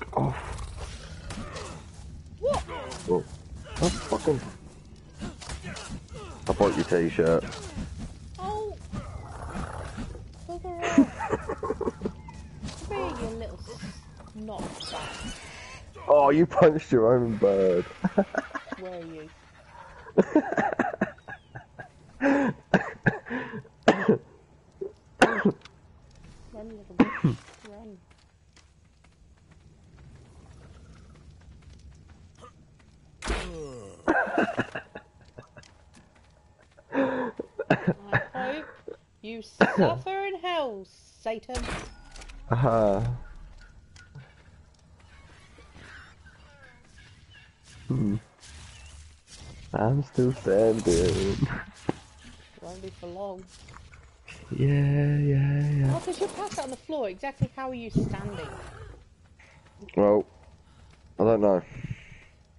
Fuck off. What? Oh, oh fucking. I bought your t-shirt. Oh. Bugger off. You little snot. Oh, you punched your own bird. Where are you? Run, little bitch. Run. I hope you suffer in hell, Satan. Uh-huh. Hmm. I'm still standing. Won't be for long. Yeah, yeah, yeah. Oh, because you pass out on the floor. Exactly how are you standing? Well, I don't know.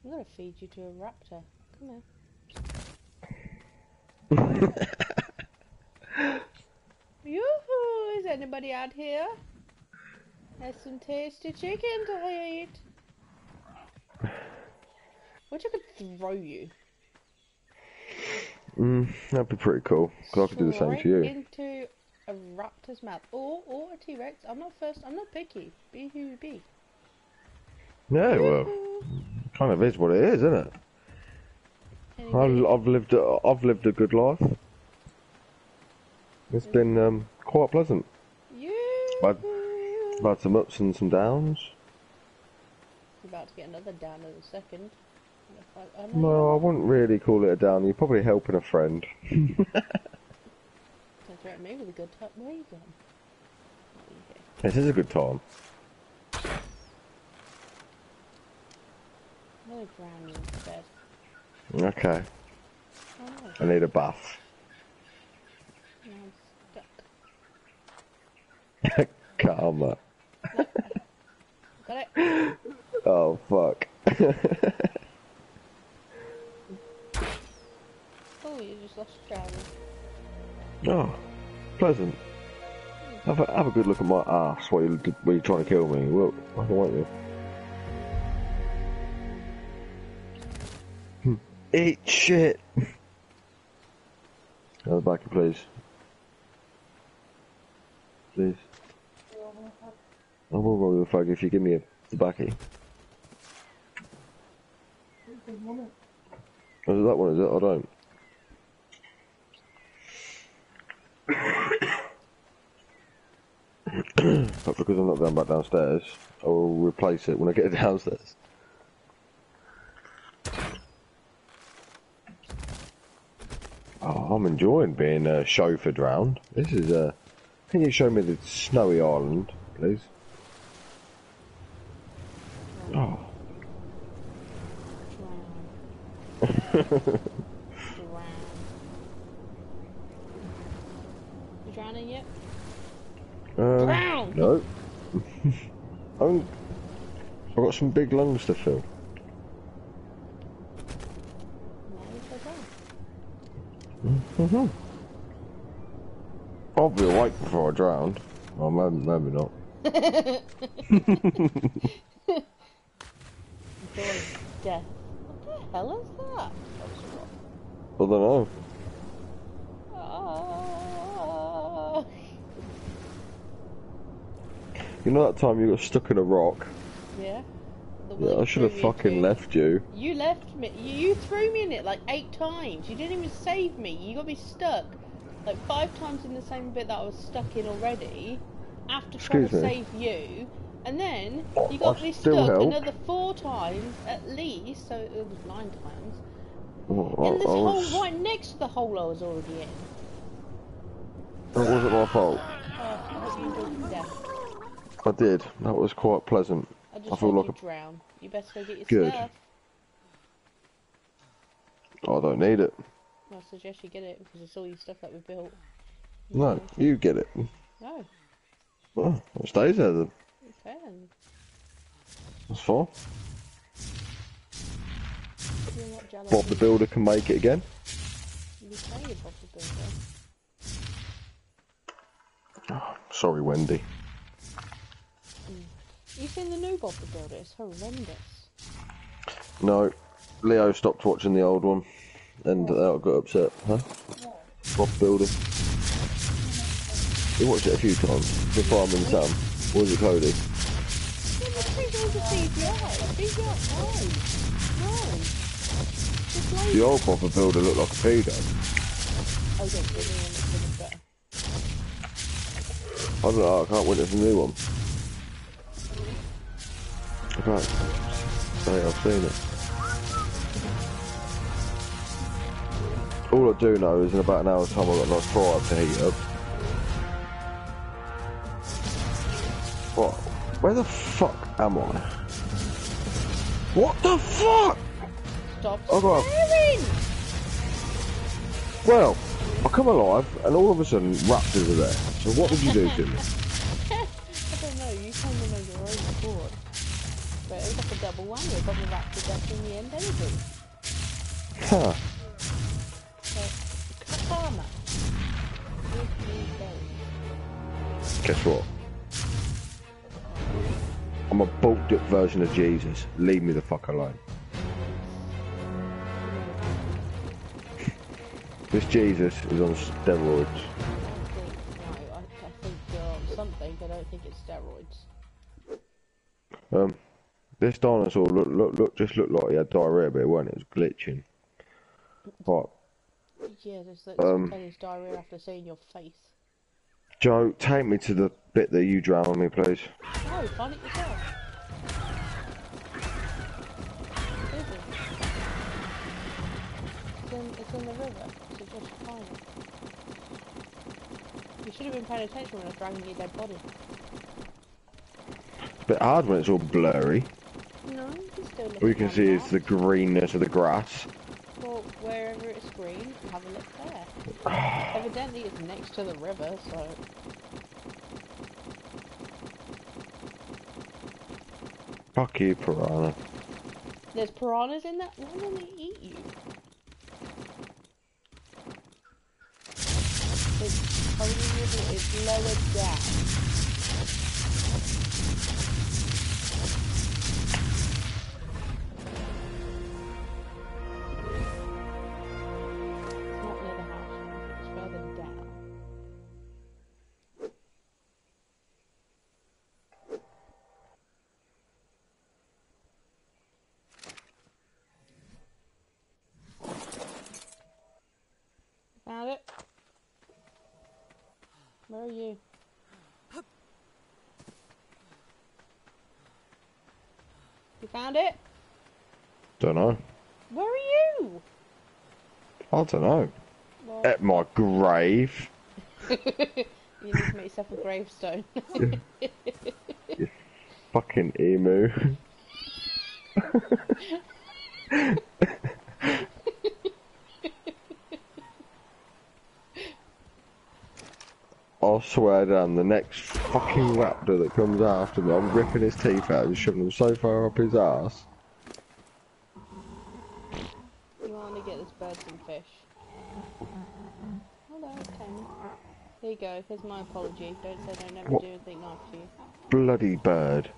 I'm gonna feed you to a raptor. Come here. Yoo-hoo! Is anybody out here? Has some tasty chicken to eat. Wish I could throw you. Mm, that'd be pretty cool. Cause I could do the same to you. into a raptor's mouth. Or, or a T-Rex. I'm not first. I'm not picky. Be who you be. Yeah, well, kind of is what it is, isn't it? Anyway, I've, I've lived, a, I've lived a good life. It's been um, quite pleasant. I've I've had some ups and some downs. You're about to get another down in a second. I- I No, I wouldn't really call it a down. You're probably helping a friend. Don't threaten me with a good time. Where are you going? You here. This is a good time. I'm gonna instead. Okay, Oh I need a bath. now I'm stuck. Karma. Got it? Oh fuck. Oh, you just lost drowning. oh, pleasant. Have a, have a good look at my ass while you while you're trying to kill me. Look, I don't want you. Hmm. Eat shit. Go back, please. Please. I will roll your fag if you give me a tobacco. Is that one, is it? I don't. but because I'm not going back downstairs, I will replace it when I get downstairs. Oh, I'm enjoying being uh, chauffeured round. This is Uh, can you show me the snowy island, please? Oh. Drown. Drown. You drowning yet? Um, Drown! No. I'm, I've got some big lungs to fill. No, you so drown. hmm I'll be awake before I drown. Well, maybe, maybe not. Death. What the hell is that? I don't know. You know that time you got stuck in a rock? Yeah. Yeah, I should have fucking to- left you. You left me. You, you threw me in it like eight times. You didn't even save me. You got me stuck like five times in the same bit that I was stuck in already. After trying to me. save you, and then you got I me stuck help. another four times at least. So it was nine times. I, in this I hole was, right next to the hole I was already in. that wasn't my fault. Oh, I hope you enjoyed your death. I did. That was quite pleasant. I just I feel like you drown. You best go get your Good. stuff. I don't need it. I suggest you get it because it's all your stuff that we built. No, you get it. No. Well, it stays there then. Then. That's fine. You're not jealous. Bob the Builder can make it again. You say you're Bob the Builder. Sorry, Wendy. You seen the new Bob the Builder? It's horrendous. No, Leo stopped watching the old one, and uh, got upset. Huh? Bob Builder. He watched it a few times. The Farm and Sam. Or was it Cody? Yeah, but think it a. The old Bob Builder looked like a pedo. Better. I don't know, I can't witness the new one. I can't say I've seen it. All I do know is in about an hour's time I've got a nice fry up to heat up. What? Where the fuck am I? What the fuck? Stop Oh, God. swearing! Well, I come alive and all of a sudden raptors are there. So what would you do to me? I don't know, you came in on your own accord. But it was like a double whammy. I got back to death in the end anyway. Huh. So, karma. Give me those. Guess what? I'm a bulked up version of Jesus. Leave me the fuck alone. This Jesus is on steroids. I think, no, I, I think you're on something, but I don't think it's steroids. Um, this dinosaur look, look, look, just looked like he had diarrhea, but it wasn't. It was glitching. Right, Yeah, there's that Um, spontaneous diarrhea after seeing your face. Joe, take me to the bit that you drowned me, please. No, find it yourself. It's in, it's in the river, so just find it. You should have been paying attention when I was dragging your dead body. It's a bit hard when it's all blurry. No, you can still look All you can see is the greenness of the grass. Well, wherever it's green, have a look. Evidently it's next to the river, so... Fuck you, piranha. There's piranhas in that? Why don't they eat you? It's is lower down. Where are you? You found it? Don't know. Where are you? I don't know. Well, At my grave. you need to make yourself a gravestone. You Fucking emu. I swear down, the next fucking raptor that comes after me, I'm ripping his teeth out and shoving them so far up his ass. you want to get this bird some fish. Hello, Tammy. There you go, here's my apology. Don't say I never What? do anything nice to you. Bloody bird.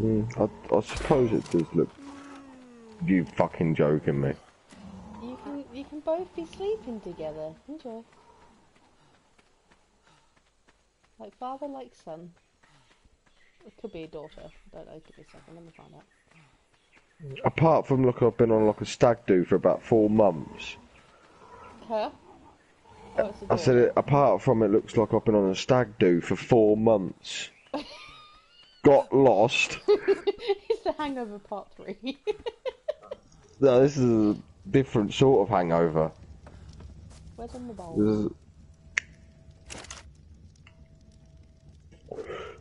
Hmm, I, I suppose it does look. You fucking joking me. You can you can both be sleeping together. Enjoy. Like father, like son. It could be a daughter. I Don't know. It could be a second. Let me find out. Apart from look, I've been on like a stag do for about four months. Oh, it's said it. Apart from it, looks like I've been on a stag do for four months. Got lost. it's the Hangover Part Three. No, this is a different sort of hangover. Where's on the bowl? This is...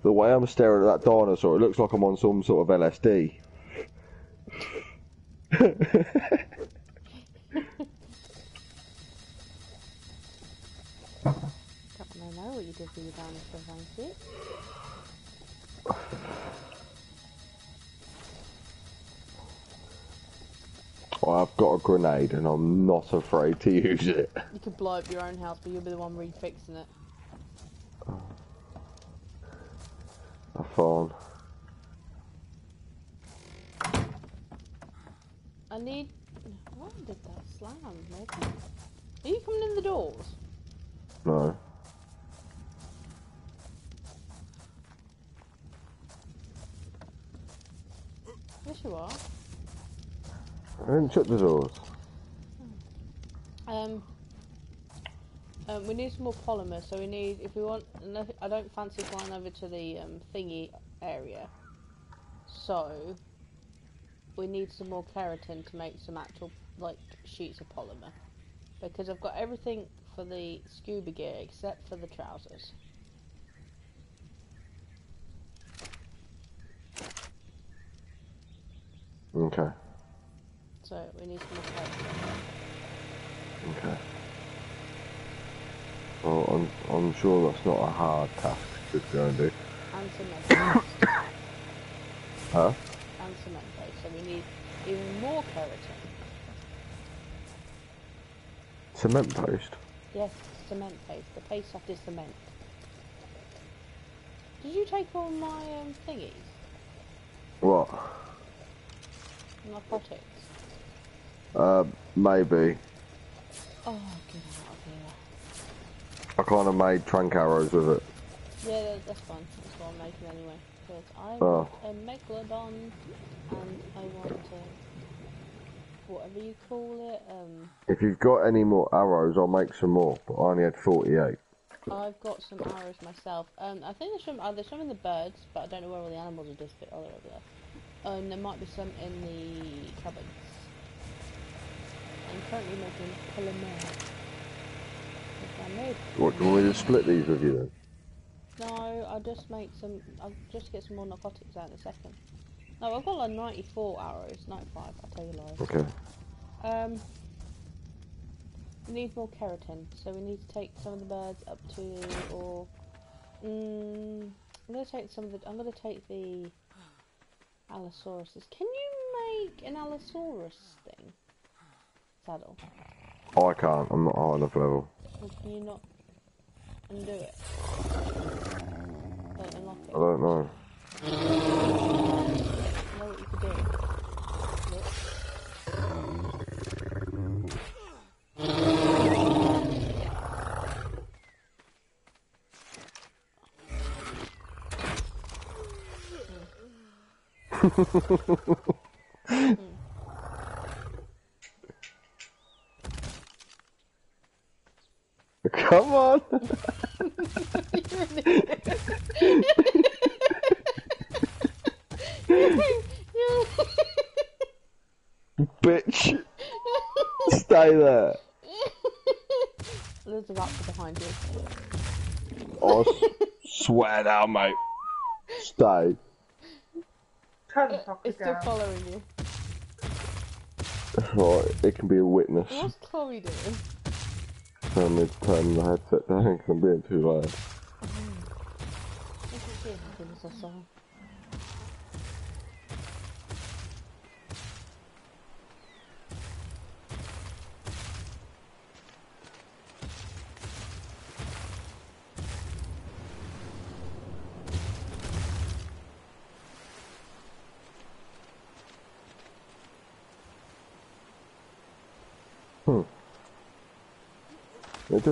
The way I'm staring at that dinosaur, it looks like I'm on some sort of LSD. Don't know what you did for your dinosaur, thank you. I I've got a grenade and I'm not afraid to use it. You could blow up your own house, but you'll be the one refixing it. I found. I need. Why did that slam? Maybe. Are you coming in the doors? No. Yes, you are. I didn't shut the doors. Um, um, we need some more polymer, so we need, if we want, I don't fancy flying over to the um, thingy area, so we need some more keratin to make some actual, like, sheets of polymer. Because I've got everything for the scuba gear except for the trousers. Okay. So we need some more keratin. Okay. Well, I'm, I'm sure that's not a hard task to go and do. And cement paste. Huh? and cement paste, so we need even more keratin. Cement paste? Yes, cement paste. The paste after cement. Did you take all my um, thingies? What? Narcotics? Uh, maybe. Oh, get out of here. I kind of made trank arrows with it. Yeah, that- that's fine. That's what I'm making anyway. Because I Oh. want a megalodon, and I want a, whatever you call it. Um, If you've got any more arrows, I'll make some more. But I only had 48. I've got some arrows myself. Um, I think there's some. Uh, there's some in the birds, but I don't know where all the animals are disappeared. Oh, they're over there. And there might be some in the cupboards. I'm currently making polymer. Which I made. What, do you want me to split these with you then? No, I'll just make some. I'll just get some more narcotics out in a second. No, I've got like 94 arrows. 95. I'll tell you lies. Okay. Um, we need more keratin, so we need to take some of the birds up to, or, mm, I'm gonna take some of the. I'm gonna take the Allosauruses. Can you make an Allosaurus thing? Saddle. Oh, I can't. I'm not high enough level. Or can you not undo it? Don't unlock it. I don't know what you could do? Look. Come on! Bitch! Stay there! There's a raptor behind you. I s- swear down, mate. Stay. Turn the fucker It's still down. following you. Right, it can be a witness. What's Chloe doing? Tell me to turn the headset down because I'm being too loud. Look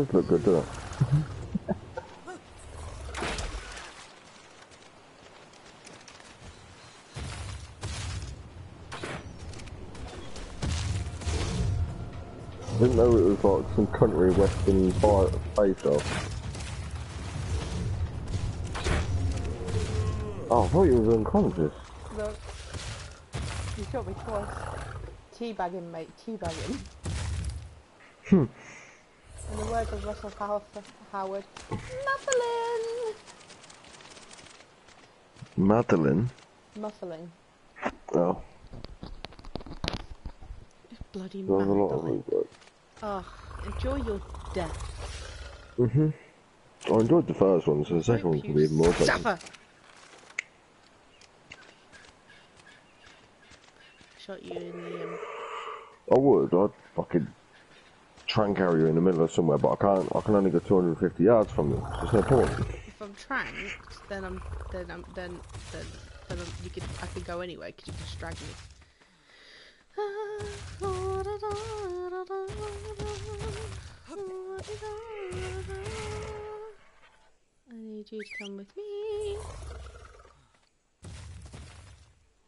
does look good, doesn't it? I didn't know it was like some country western fire face off. Oh, I thought you was unconscious. Look. You shot me twice. Teabagging, mate, teabagging. Hmm. In the words of Russell How- Howard, muffling! Madeline? Muffling. Oh, Bloody there's a lot of muffling. these. Oh, enjoy your death. Mm-hmm. I enjoyed the first one, so the second one can be even more fun. Suffer! Shot you in the um, I would. I'd fucking try and in the middle of somewhere, but I can't. I can only go 250 yards from you. There's no point. If I'm tranked, then I'm then I'm then then then I'm, you could I could go anyway because you can just drag me. I need you to come with me.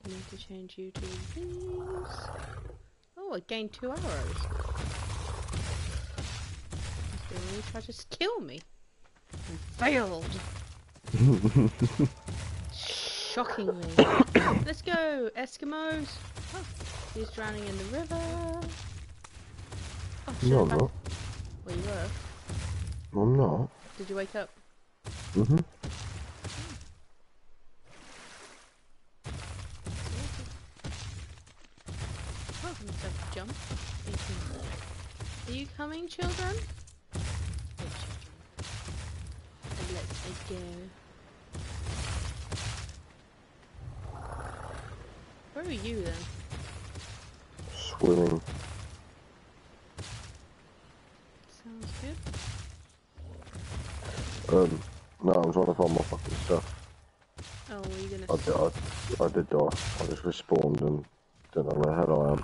I need to change you to these. Oh, I gained two arrows. Be really try to just kill me. And failed. Shockingly. Let's go, Eskimos. Oh, he's drowning in the river. Oh, No, I'm not. Well, you were. I'm not. Did you wake up? hmm Oh, jump. Are you coming, children? Good children. And let's go. Where are you then? Swimming. Sounds good. Um, no, I'm trying to find my fucking stuff. Oh, are you gonna? I did, I, I did die. I just respawned and don't know where the hell I am.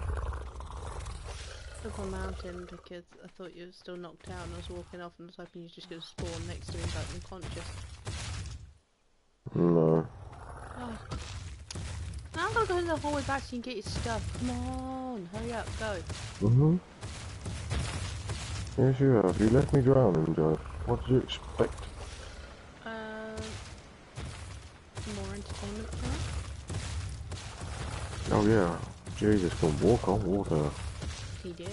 up a mountain because I thought you were still knocked out and I was walking off and I was hoping you were just going to spawn next to me like unconscious. Oh. Now I'm to go in the hallway back so you can get your stuff. Come on, hurry up, go. hmm Yes, you have. You let me drown and uh, what did you expect? Um, more entertainment for. Oh yeah. Jesus can walk on water. He did.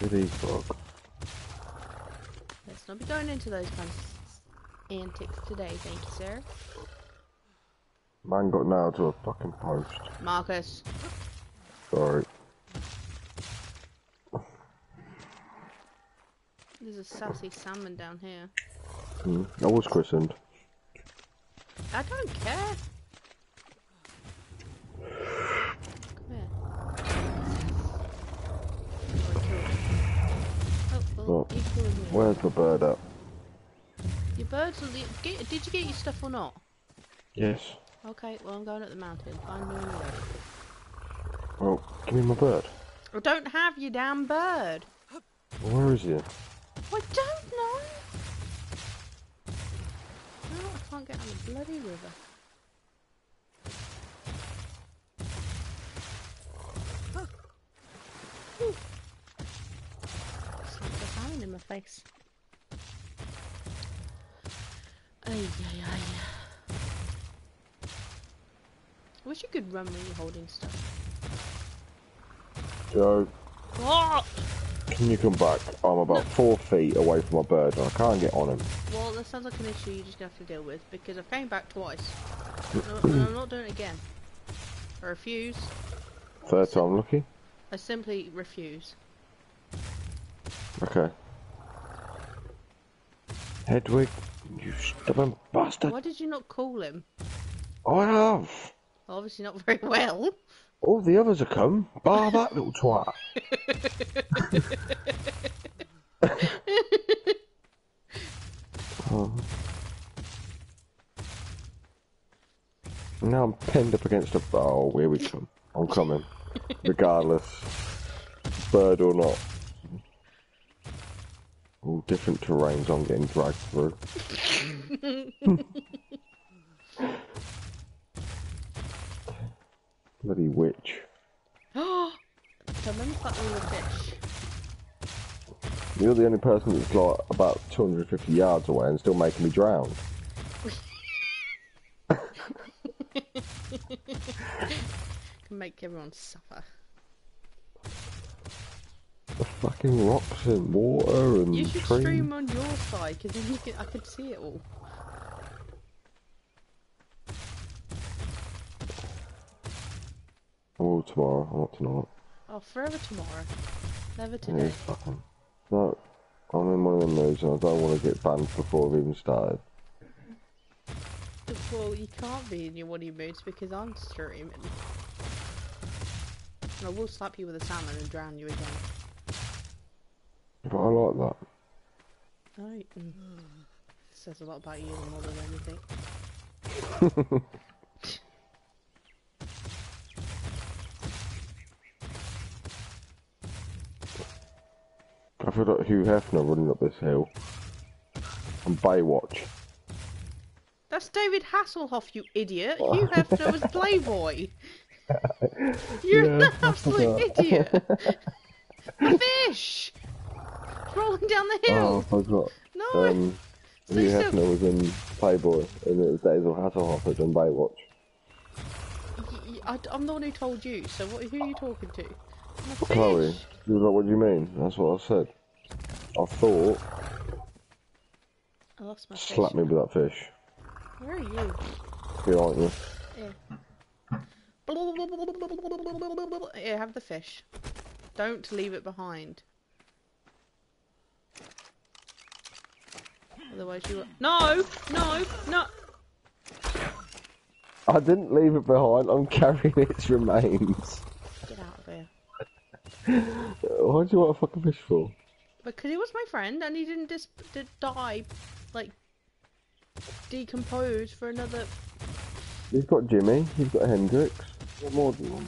Did he fuck? Let's not be going into those kinds of antics today, thank you, sir. Man got nailed to a fucking post. Marcus. Sorry. There's a sassy salmon down here. Hmm. I was christened. I don't care. Come here. Oh, I killed it. Well, you killed me. Where's the bird at? Your birds are the... Get, did you get your stuff or not? Yes. Okay, well I'm going up the mountain. Find me you're. Well, give me my bird. I don't have your damn bird. Where is he? I don't know. No, I can't get on the bloody river. Whew. Slapped a salmon in my face. Ay, ay, ay. I wish you could run when you're holding stuff. Joe, What? can you come back? I'm about four feet away from my bird and I can't get on him. Well, that sounds like an issue you're just gonna have to deal with because I've came back twice. and I'm not doing it again. I refuse. Third time lucky? I simply refuse. Okay. Hedwig, you stubborn bastard. Why did you not call him? I have. Obviously not very well. All the others have come, bar that little twat. oh. Now I'm pinned up against a oh, here we come. I'm coming. Regardless. Bird or not. All different terrains I'm getting dragged through. Bloody witch. Oh, so remember that little fish. You're the only person that's like about 250 yards away and still making me drown. Can make everyone suffer. The fucking rocks and water and You should trees. stream on your side because then you can, I could see it all. Oh, tomorrow, not tonight. Oh, forever tomorrow. Never Yeah, today. fucking. No, I'm in one of them moods and I don't want to get banned before I've even started. Well, you can't be in your one of your moods because I'm streaming. And I will slap you with a salmon and drown you again. But I like that. Alright. Mm. Says a lot about you more than anything. I forgot Hugh Hefner running up this hill. And Baywatch. That's David Hasselhoff, you idiot. Hugh Hefner was Playboy. You're Yeah, an absolute idiot. The fish! Rolling down the Oh, hill. I forgot. no! Um, So Hugh still- Hefner was in Playboy, and it was Daisy Hasselhoff had done Baywatch. I, am the one who told you, so what, who are you talking to? Chloe, you was like, what do you mean? That's what I said. I thought, I lost my fish. slap me with that fish. Where are you? Behind you. Yeah. Here, have the fish. Don't leave it behind. Otherwise you... No! No! No! I didn't leave it behind, I'm carrying its remains. Get out of here. Why do you want a fucking fish for? Because he was my friend and he didn't dis- did die, like, decompose for another... He's got Jimmy, he's got Hendrix. What more do you want?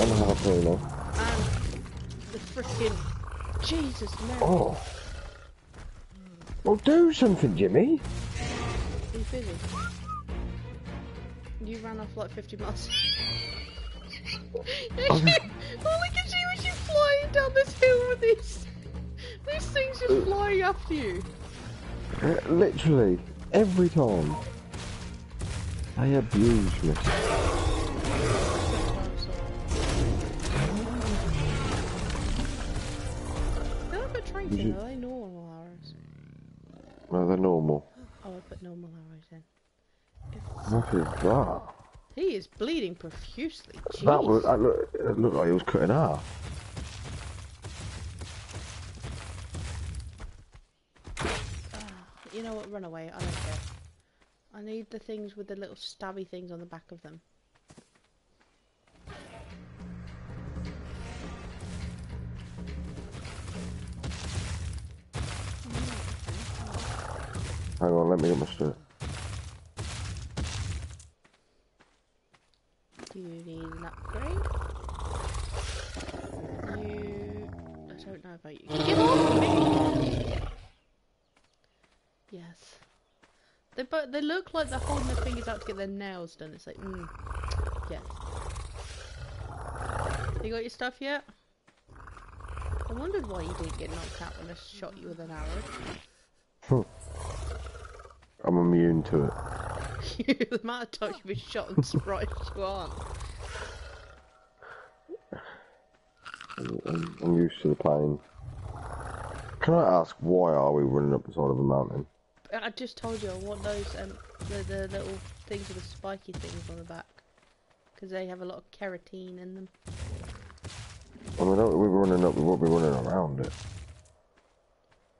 I'm a half know. And the freaking... Jesus, no. Oh. Well, do something, Jimmy. He's busy. You ran off like 50 miles. Oh, look at you as you flying down this hill with these... These things just flying after you. Uh, Literally, every time. They abuse me. They're like a train Did thing, you- are they normal arrows? No, they're normal. Oh, I put normal arrows in. What is that? He is bleeding profusely. Jeez. That was, that looked, it looked like he was cutting half. Ah, you know what? Run away. I don't care. I need the things with the little stabby things on the back of them. Hang on, let me get my shirt. You need an upgrade? You... I don't know about you. Get off! Yes. They but they look like they're holding their fingers out to get their nails done. It's like, mm, yes. You got your stuff yet? I wondered why you didn't get knocked out when I shot you with an arrow. I'm immune to it. the amount of times you've been shot and surprised you aren't. I'm, I'm, I'm used to the pain. Can I ask why are we running up the side of a mountain? I just told you I want those um the, the little things with the spiky things on the back because they have a lot of keratin in them. I mean, we're running up, we won't be running around it.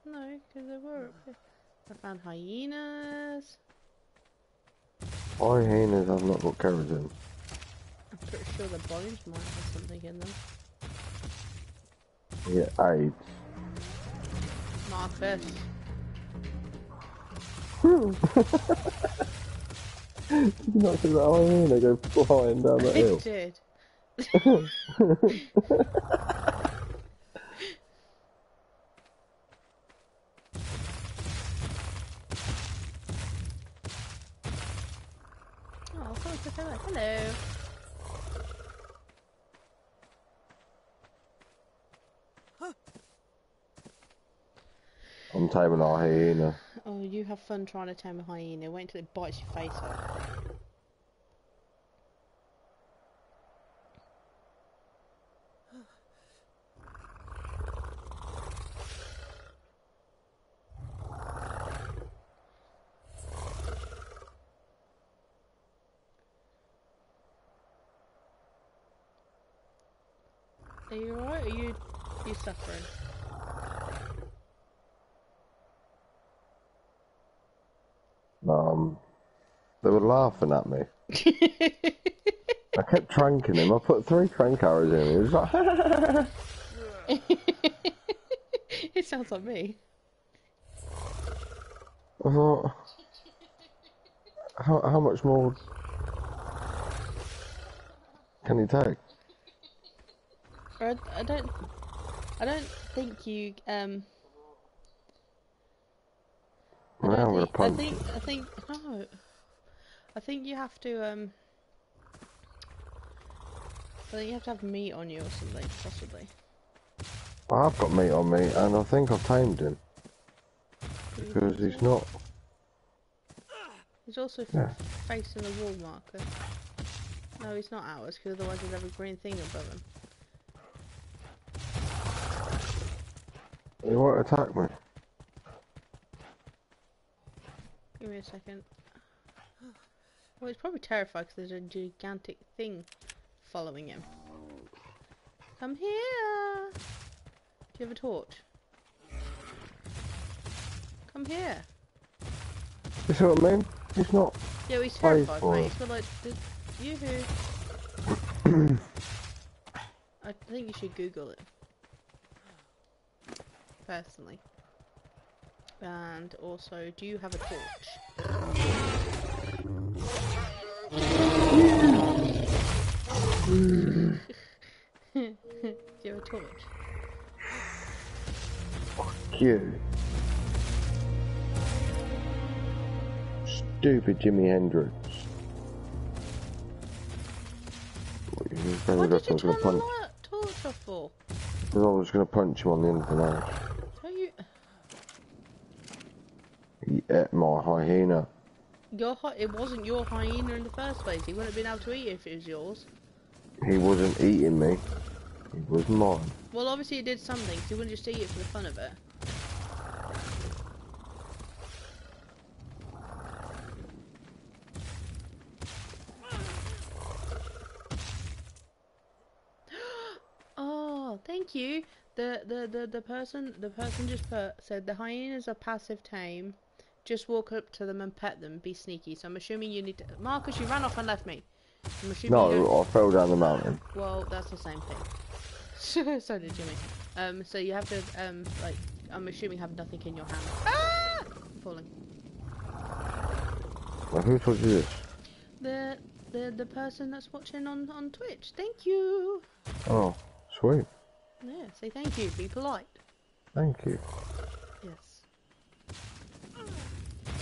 No, because they were up here. I found hyenas. Hyenas have not got keratin. I'm pretty sure the bones might have something in them. Yeah, AIDS. Marcus. Did you not see that hyena go flying down that It hill? did. Hello. I'm taming a hyena. Oh, you have fun trying to tame a hyena. Wait until it bites your face off. Are you alright? Are you you suffering? Um, They were laughing at me. I kept tranking him. I put three trank arrows in him. He was like, it sounds like me. I thought, how, how much more can he take? Or I, I don't. I don't think you. Um. I, Now I'm don't gonna think, I think. I think. No. I think you have to. Um. I think you have to have meat on you or something, possibly. I've got meat on me, and I think I've tamed him because he's not. He's also Yeah. facing the wall marker. No, he's not ours, because otherwise he'd have a green thing above him. He won't attack me. Give me a second. Well, he's probably terrified because there's a gigantic thing following him. Come here! Do you have a torch? Come here! You see what I mean? He's not. Yeah, well, he's terrified, mate. He's got like, the, yoo-hoo. I think you should Google it. Personally. And also, do you have a torch? do you have a torch? Fuck you. Stupid Jimi Hendrix. What, you just Why really did you turn the torch off for? Because I was gonna punch him on the end of the nose. Don't you... He ate my hyena. Your hy- it wasn't your hyena in the first place. He wouldn't have been able to eat it if it was yours. He wasn't eating me. He was mine. Well, obviously he did something. 'cause he wouldn't just eat it for the fun of it. oh, thank you. The, the the the person the person just put said the hyenas are passive tame. Just walk up to them and pet them. Be sneaky. So I'm assuming you need to. Marcus, you ran off and left me. I'm assuming you don't- No, I fell down the mountain. well, that's the same thing. so did Jimmy. Um, so you have to, um, like, I'm assuming have nothing in your hand. Ah! Falling. Now, who told you this? The, the, the person that's watching on, on Twitch. Thank you. Oh, sweet. Yeah, say thank you. Be polite. Thank you.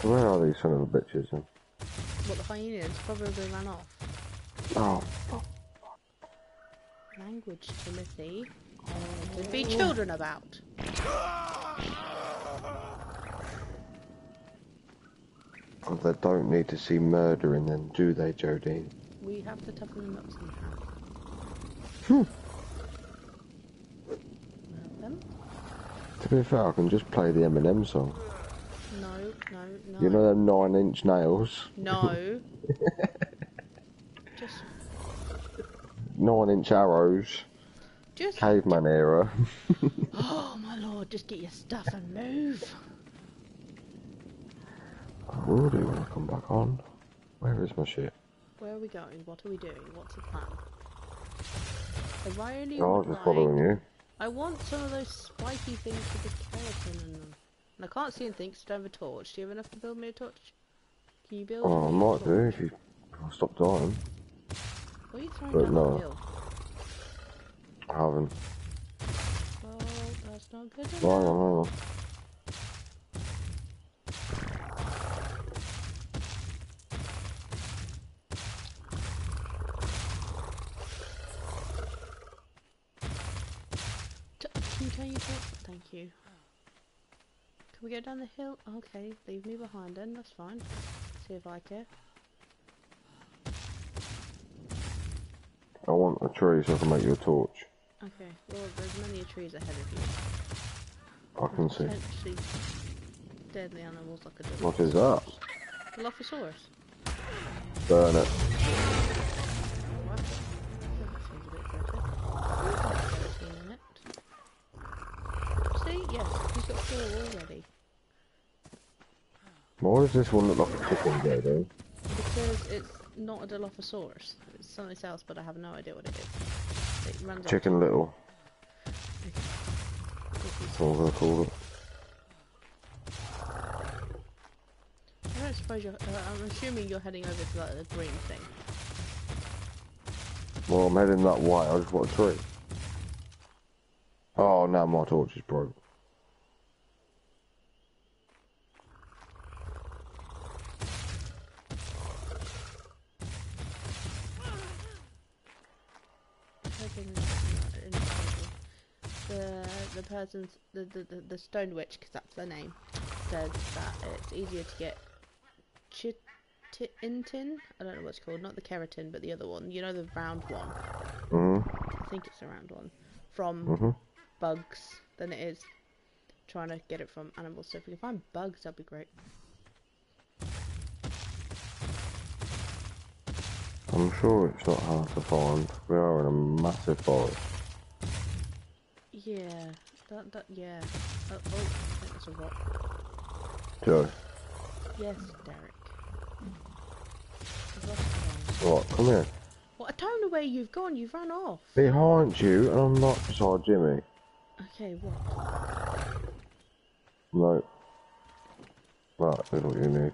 Where are these son of a bitches then? What the hyenas probably ran off. Oh, fuck. Language, Timothy. Uh, there'd be children about. Oh, they don't need to see murder in them, do they, Jodine? We have to toughen them up somehow. Hmm. Well. To be fair, I can just play the Eminem song. No. You know them nine inch nails? No. just, Nine inch arrows. just. Caveman era. Oh my lord! Just get your stuff and move. I will do when I come back on. Where is my shit? Where are we going? What are we doing? What's the plan? I really Oh, I would was just like. following you. I want some of those spiky things with the skeleton in them. And I can't see anything 'cause I don't have a torch. Do you have enough to build me a torch? Can you build Oh, I might do if you stop dying. What are you throwing but down no. the hill? I haven't. Well, that's not good enough. Hang on, hang on. Can you turn your torch? Thank you. Can we go down the hill? Okay, leave me behind then, that's fine. See if I care. I want a tree so I can make you a torch. Okay, well, there's many trees ahead of you. I can see. Potentially deadly animals like a What is that? Dilophosaurus. Burn it. Already. Why does this one look like a chicken, Jodine? Because it's not a Dilophosaurus. It's something else, but I have no idea what it is. It runs Chicken Little. to- That's what I'm gonna call it. I don't suppose you're. Uh, I'm assuming you're heading over to that the green thing. Well, I'm heading that way. I just want a tree. Oh, now my torch is broke. Hoping that's not in the the person's the the the, the stone witch because that's their name says that it's easier to get chitintin. I don't know what it's called. Not the keratin, but the other one. You know the round one. Mm-hmm. I think it's the round one from Mm-hmm. bugs than it is trying to get it from animals. So if we can find bugs, that'd be great. I'm sure it's not hard to find. We are in a massive forest. Yeah, that that yeah. Oh, oh I think that's a rock. Joe, Yes, Derek. I've lost the line. what? Come here. What? I don't know where you've gone. You've run off. Behind you, and I'm not beside Jimmy. Okay, what? No. Right, that's what you need.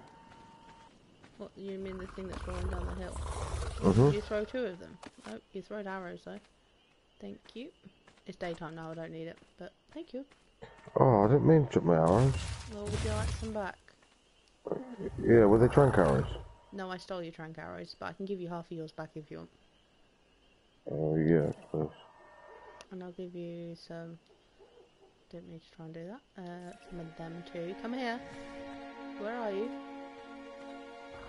What you mean the thing that's rolling down the hill? Mm-hmm. You throw two of them. Oh, you throwed arrows though. Thank you. It's daytime now. I don't need it, but thank you. Oh, I didn't mean to drop my arrows. Well, would you like some back? Yeah, were they trank arrows? No, I stole your trank arrows, but I can give you half of yours back if you want. Oh, yeah, please. And I'll give you some. Didn't mean to try and do that. Uh, some of them too. Come here. Where are you?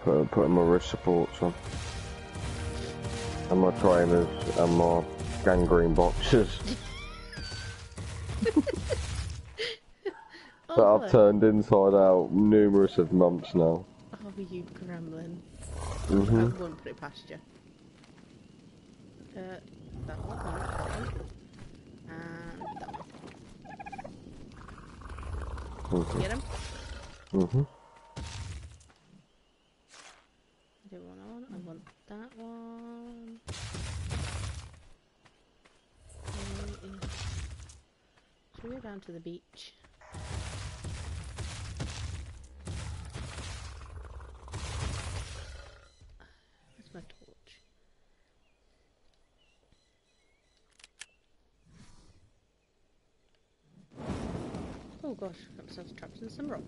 Put, putting my wrist supports on. And my trainers and my gangrene boxes that Oh, I've hello. turned inside out numerous of months now. Oh, you gremlin. hmm I wouldn't put it past you. Uh, that one, that. And that one. hmm Get him? hmm I don't want that one. I want that one. Uh, yeah. Should we go down to the beach? Where's my torch? Oh gosh, got myself trapped in some rocks.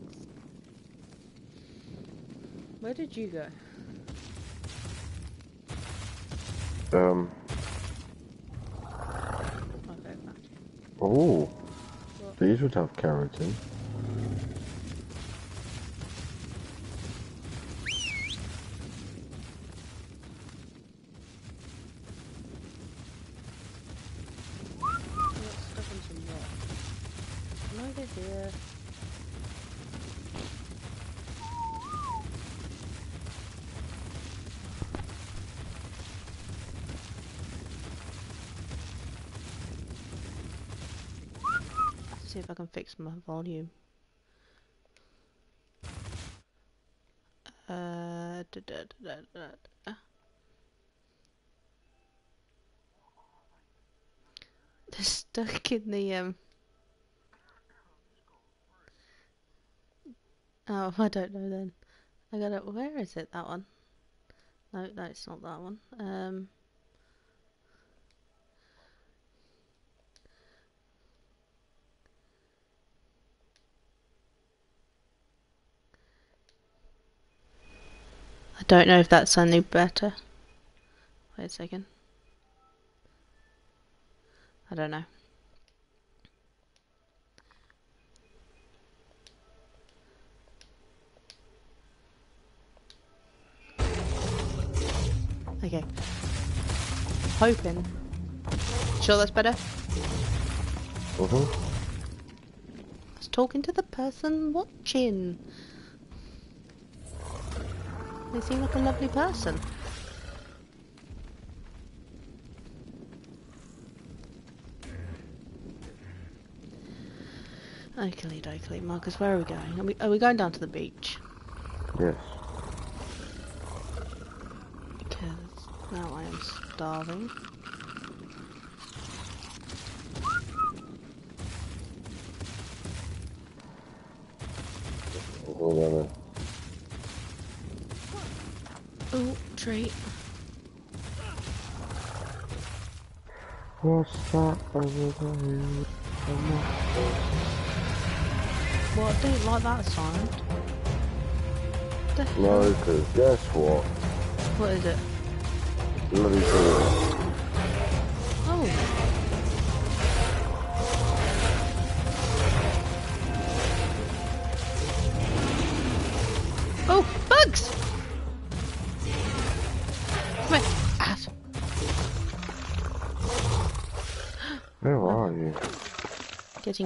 Where did you go? Um, Okay, found you. oh? These would have keratin. I got stuck in some rock. Am I over here? Let's see if I can my volume. Uh, da, da, da. They're stuck in the um. Oh, I don't know then. I got it. Where is it? That one? No, no, it's not that one. Um. I don't know if that's any better. Wait a second. I don't know. Okay. Hoping. Sure that's better? hmm I was talking to the person watching. They seem like a lovely person. Oakley dokley. Marcus, where are we going? Are we, are we going down to the beach? Yes. Because Now I am starving. All Oh, treat. What's that over there? Well, I don't like that sound. The? No, because guess what? What is it? Bloody cool.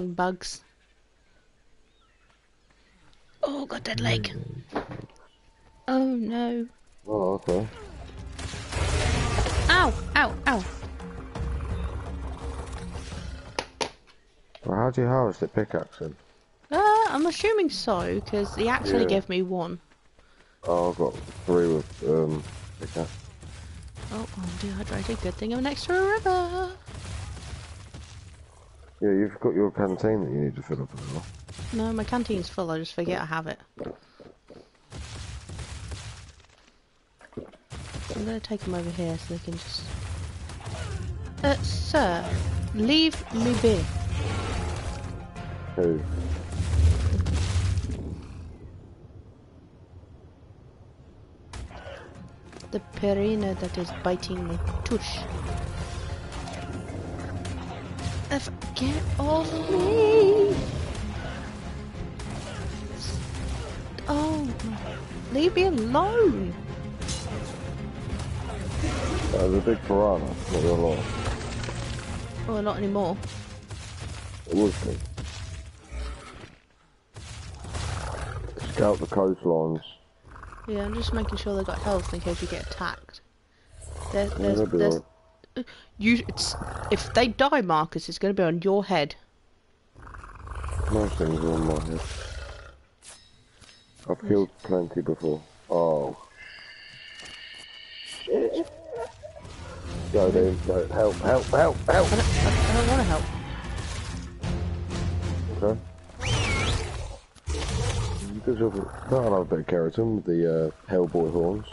Bugs. Oh, got that leg. Oh no. Oh, okay. Ow, ow, ow. Well, how do you harvest the pickaxe then? Uh, I'm assuming so, because he actually Yeah. gave me one. Oh, I've got three with um pickaxe. Oh, I'm dehydrated. Good thing I'm next to a river. Yeah, you've got your canteen that you need to fill up as well. No, my canteen's full. I just forget I have it. I'm gonna take them over here so they can just. Uh, sir, leave me be. Who? The piranha that is biting my tush. If get off me! Oh, leave me alone! Uh, the big piranha, not your lot. Oh, not anymore. It was big. Scout the coastlines. Yeah, I'm just making sure they got health in case we get attacked. There, Yeah, there's, they'll there's, alright. You, it's, if they die, Marcus, it's going to be on your head. Are on my head. I've killed plenty before. Oh. Shit. Go then, go. Help, help, help, help! I don't, I, I don't want to help. Okay. Because of can't have a bit of keratin with the uh, Hellboy horns.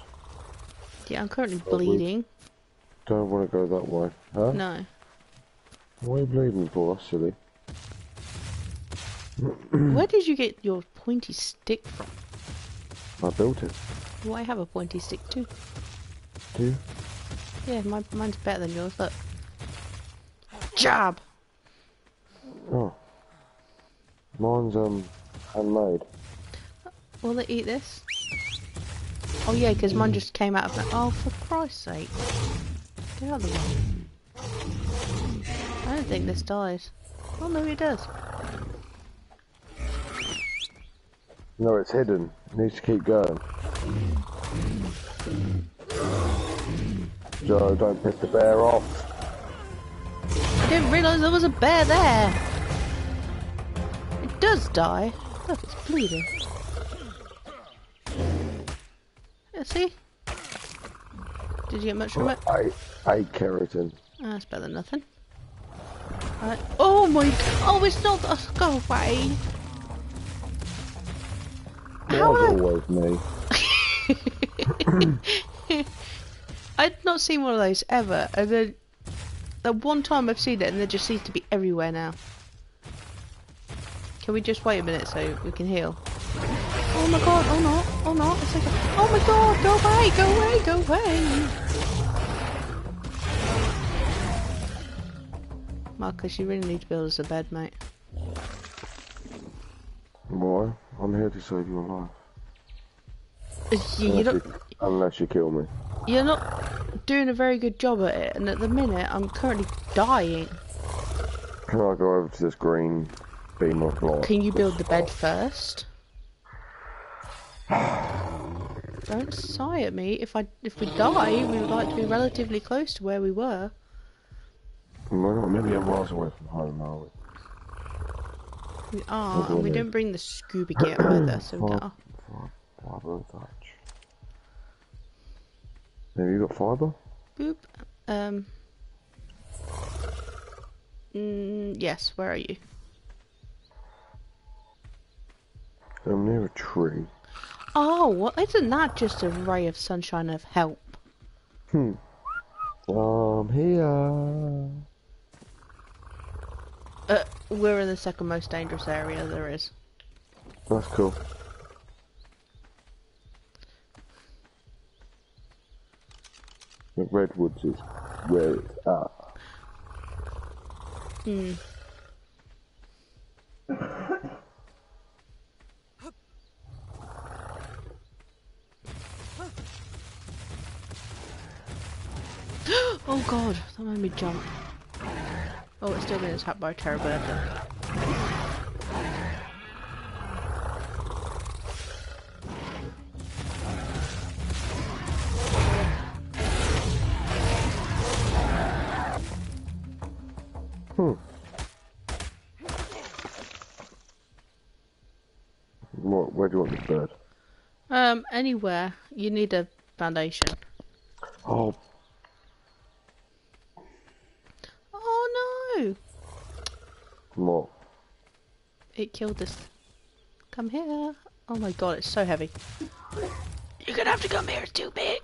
Yeah, I'm currently bleeding. Don't want to go that way. Huh? No. What are you bleeding for? Silly. Where did you get your pointy stick from? I built it. Well, I have a pointy stick too. Do you? Yeah, my, mine's better than yours. Look. Jab! Oh. Mine's um handmade. Will they eat this? Oh yeah, because mine just came out of that. Oh, for Christ's sake. Get out of the way. I don't think this dies. Oh no, it does. No, it's hidden. It needs to keep going. Joe, don't piss the bear off. I didn't realise there was a bear there. It does die. Look, it's bleeding. Yeah, see? Did you get much from it? I ate keratin. Ah, that's better than nothing. Alright. Oh my! Oh, it's not. Oh, go away. How was always me. I... I'd not seen one of those ever, and then the one time I've seen it, and it just seems to be everywhere now. Can we just wait a minute so we can heal? Oh my god! Oh no! Oh no! It's like, oh my god! Go away! Go away! Go away! Marcus, you really need to build us a bed, mate. Why? I'm here to save your life. You, Unless not, you, unless you kill me. you're not doing a very good job at it, and at the minute, I'm currently dying. Can I go over to this green beam of light? Can you build the bed first? Don't sigh at me. If I if we die, we would like to be relatively close to where we were. A million miles away from home, are we? We are, and we didn't bring the scuba gear either, so we don't. Fibre and thatch. Have you got fibre? Boop. Um. Mm, yes, where are you? I'm near a tree. Oh, well, isn't that just a ray of sunshine of help? Hmm. I'm here. Uh, we're in the second most dangerous area there is. That's cool. The redwoods is where it's at. Hmm. oh god, that made me jump. Oh, it's still being attacked by a terror bird. Hmm. What, where do you want this bird? Um, anywhere. You need a foundation. Oh, No! what? It killed this. Come here. Oh my god, it's so heavy. You're gonna have to come here, it's too big.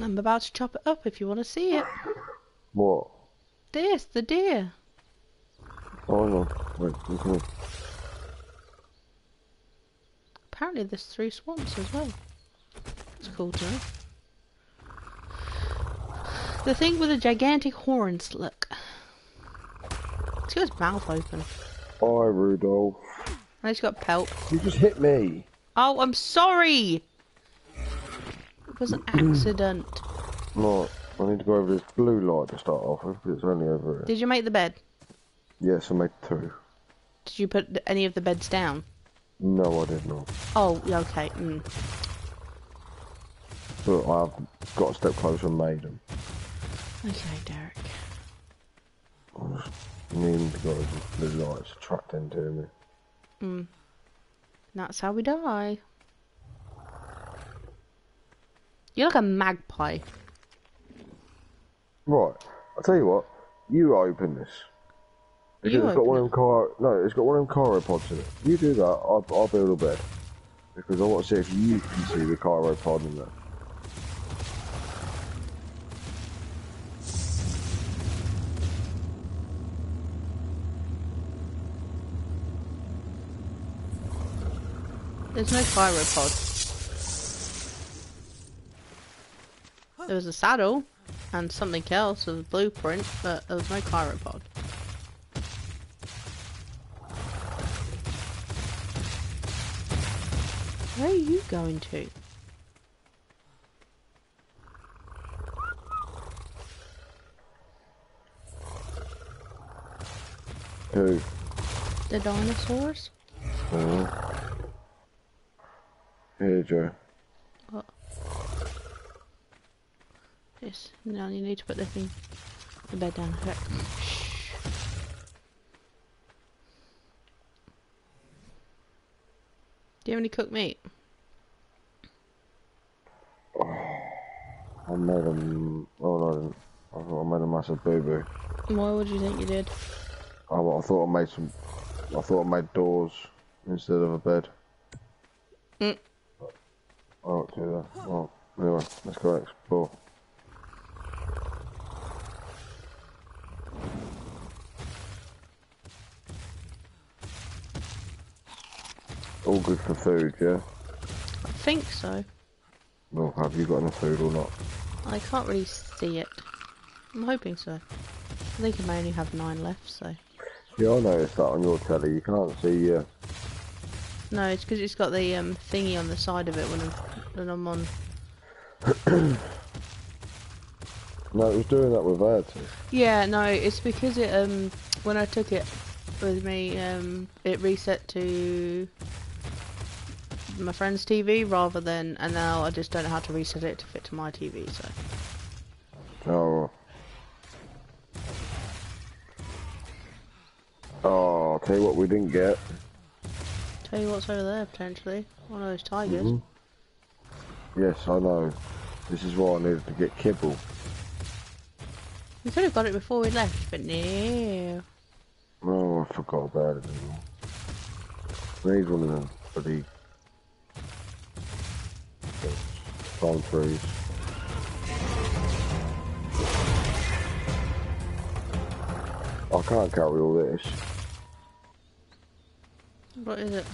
I'm about to chop it up if you want to see it. What? This, the deer. Oh no. Wait, wait, wait. Apparently there's three swamps as well. It's cool to know. The thing with the gigantic horns, look. It's got his mouth open. Hi, Rudolph. And he's got pelt. You just hit me. Oh, I'm sorry! It was an accident. Right, I need to go over this blue light to start off with, because it's only over here. Did you make the bed? Yes, I made two. Did you put any of the beds down? No, I did not. Oh, okay. Mm. But I've got a step closer and made them. Okay, Derek. I just need to go over this blue lights tracked into me. Mm. That's how we die. You're like a magpie. Right, I'll tell you what. You open this. Because You it's got one of them car. No, it's got one of them chiropods in it. You do that. I'll, I'll build a bed. Because I want to see if you can see the chiropod in there. There's no chiropod. There was a saddle and something else, with a blueprint, but there was no chiropod. Where are you going to? Who? The dinosaurs? Uh, here, Joe. What? Yes. Now you need to put the thing, the bed down. Shh. Do you have any cooked meat? I made a. Oh no, I didn't. I thought I made a massive boo boo. Why would you think you did? Oh, I thought I made some. I thought I made doors instead of a bed. Mm. I don't do that. Well, anyway, let's go explore. All good for food, yeah? I think so. Well, have you got enough food or not? I can't really see it. I'm hoping so. I think I may only have nine left, so. Yeah, I noticed that on your telly. You can't see, uh, No, it's because it's got the um, thingy on the side of it when I'm, when I'm on. No, it was doing that with Verity. Yeah, no, it's because it um when I took it with me um it reset to my friend's TV rather than and now I just don't know how to reset it to fit to my TV. So Oh. Oh, I'll tell you what we didn't get. Tell you what's over there potentially. One of those tigers. Mhm. Yes, I know. This is why I needed to get kibble. We could have got it before we left, but no. Oh, I forgot about it. Anymore. We need one of them bloody palm trees. I can't carry all this. What is it?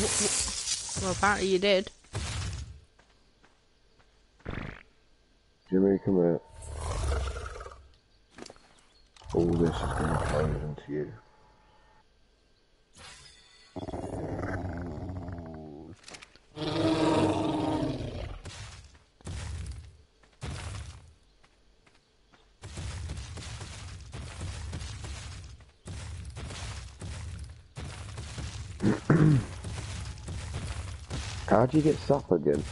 Well, apparently you did. Jimmy, come here. All this is going to play into you. How'd you get sap again?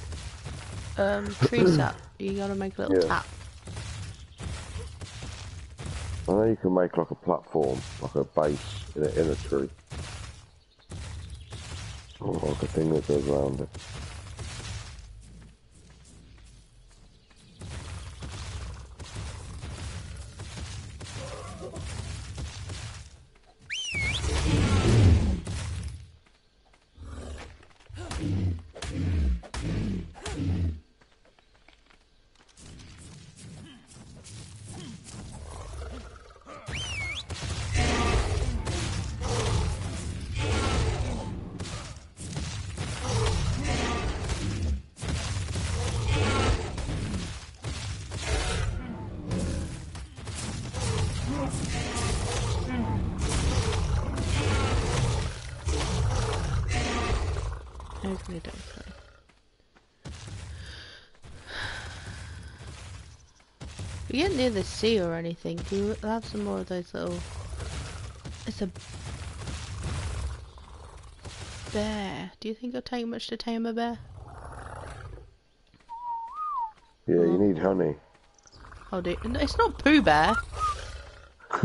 Um, tree sap. You gotta make a little Yeah. tap. I know you can make like a platform, like a base in a, in a tree. Or like a thing that goes around it. Near the sea or anything, do you have some more of those little... It's a... Bear. Do you think it'll take much to tame a bear? Yeah, you Oh. need honey. Oh, no, It's not Pooh Bear.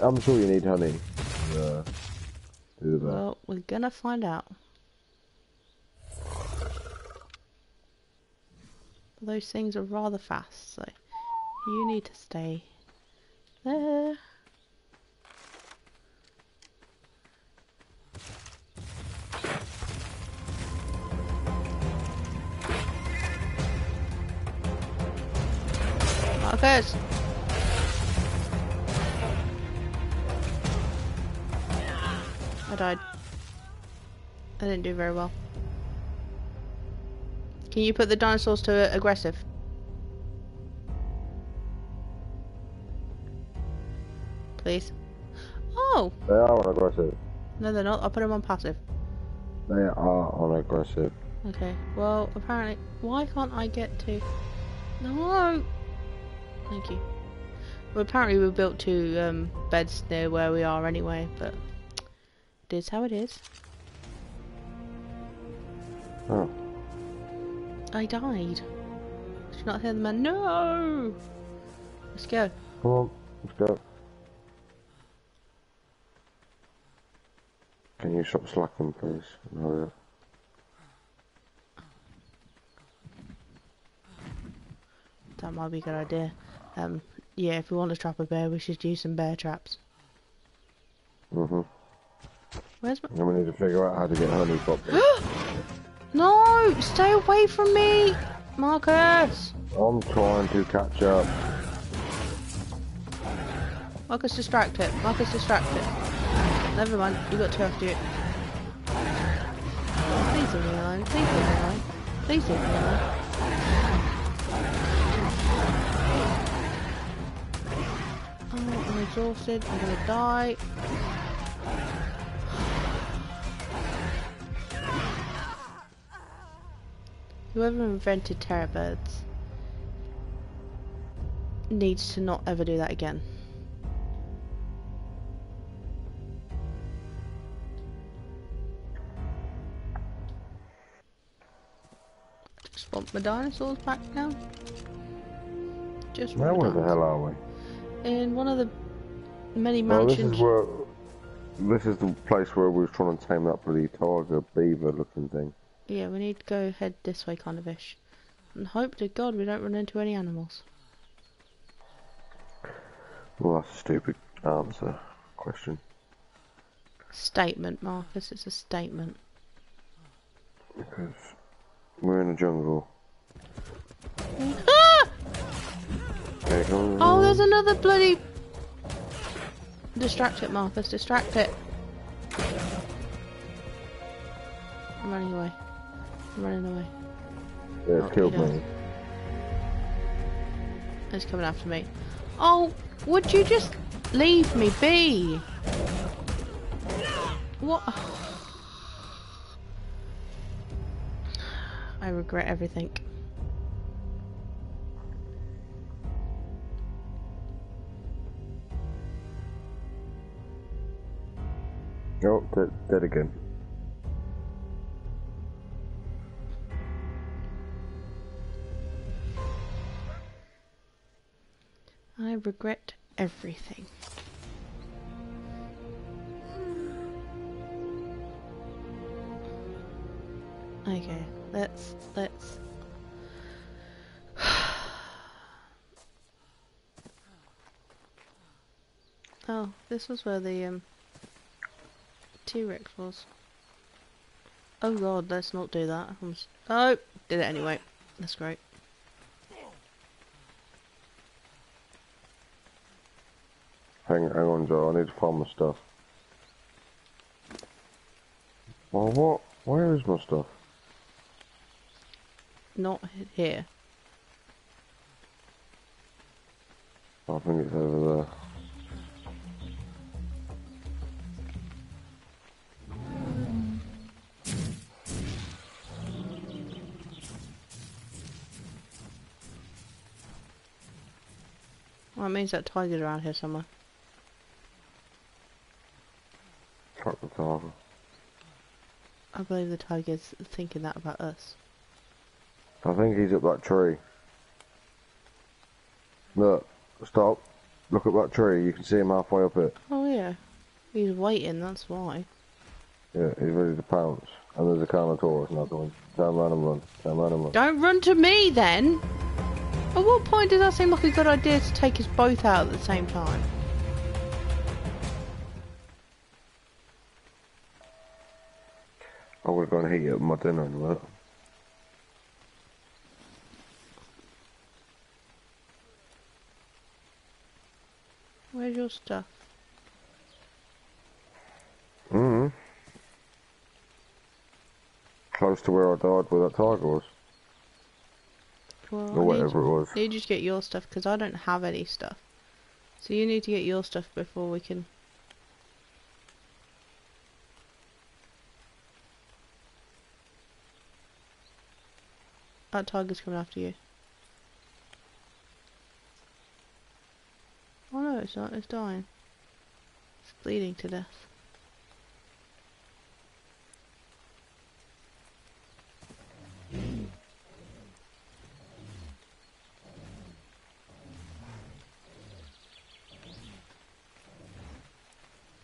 I'm sure you need honey. Yeah. Do that. Well, we're gonna find out. Those things are rather fast, so you need to stay there. Marcus! I died. I didn't do very well. Can you put the dinosaurs to aggressive? Please. Oh! They are on aggressive. No, they're not. I'll put them on passive. They are on aggressive. Okay. Well, apparently... Why can't I get to... No! Thank you. Well, apparently we built two um, beds near where we are anyway, but... It is how it is. Oh. I died. Did you not hear the man? No! Let's go. Come on, let's go. Can you stop slacking, please? Hurry up. That might be a good idea. Um, yeah, if we want to trap a bear, we should use some bear traps. Mm-hmm. Where's my... And we need to figure out how to get honey properly. No! Stay away from me! Marcus! I'm trying to catch up. Marcus, distract it. Marcus, distract it. Never mind, you got two after you. Please leave me alone. Please leave me alone. Please leave me alone. I'm exhausted. I'm gonna die. Whoever invented terror birds needs to not ever do that again. Just want my dinosaurs back now. just Now where the hell are we? in one of the many Oh, this mansions. is where. This is the place where we were trying to tame that bloody tiger beaver looking thing. Yeah, we need to go head this way, kind of ish, and hope to God we don't run into any animals. Well, that's a stupid answer. Question. Statement, Marcus. It's a statement. Because we're in a jungle. Ah! There it comes. Oh, there's another bloody. Distract it, Marcus. Distract it. I'm running away. Running away. Yeah, Oh, it's killed me. It's coming after me. Oh, would you just leave me be? What? I regret everything. Oh, dead, dead again. Regret everything. Okay, let's let's Oh, this was where the um T-Rex was. Oh god, let's not do that. I'm Oh, did it anyway. That's great. Hang, hang on, Joe. I need to find my stuff. Well, what? Where is my stuff? Not here. I think it's over there. Well, it means that tiger's around here somewhere. Fuck the tiger. I believe the tiger's thinking that about us. I think he's up that tree. Look, stop. Look at that tree. You can see him halfway up it. Oh yeah. He's waiting, that's why. Yeah, he's ready to pounce. And there's a Carnotaurus now going. Turn around and run. Turn around and run. Don't run to me then! At what point does that seem like a good idea to take us both out at the same time? I would have gone heat up my dinner in a. Where's your stuff? Mm-hmm. Close to where I died where that tiger was. Well, Or whatever it was. you just get your stuff because I don't have any stuff. So you need to get your stuff before we can. That tiger's coming after you. Oh no, it's not. It's dying. It's bleeding to death.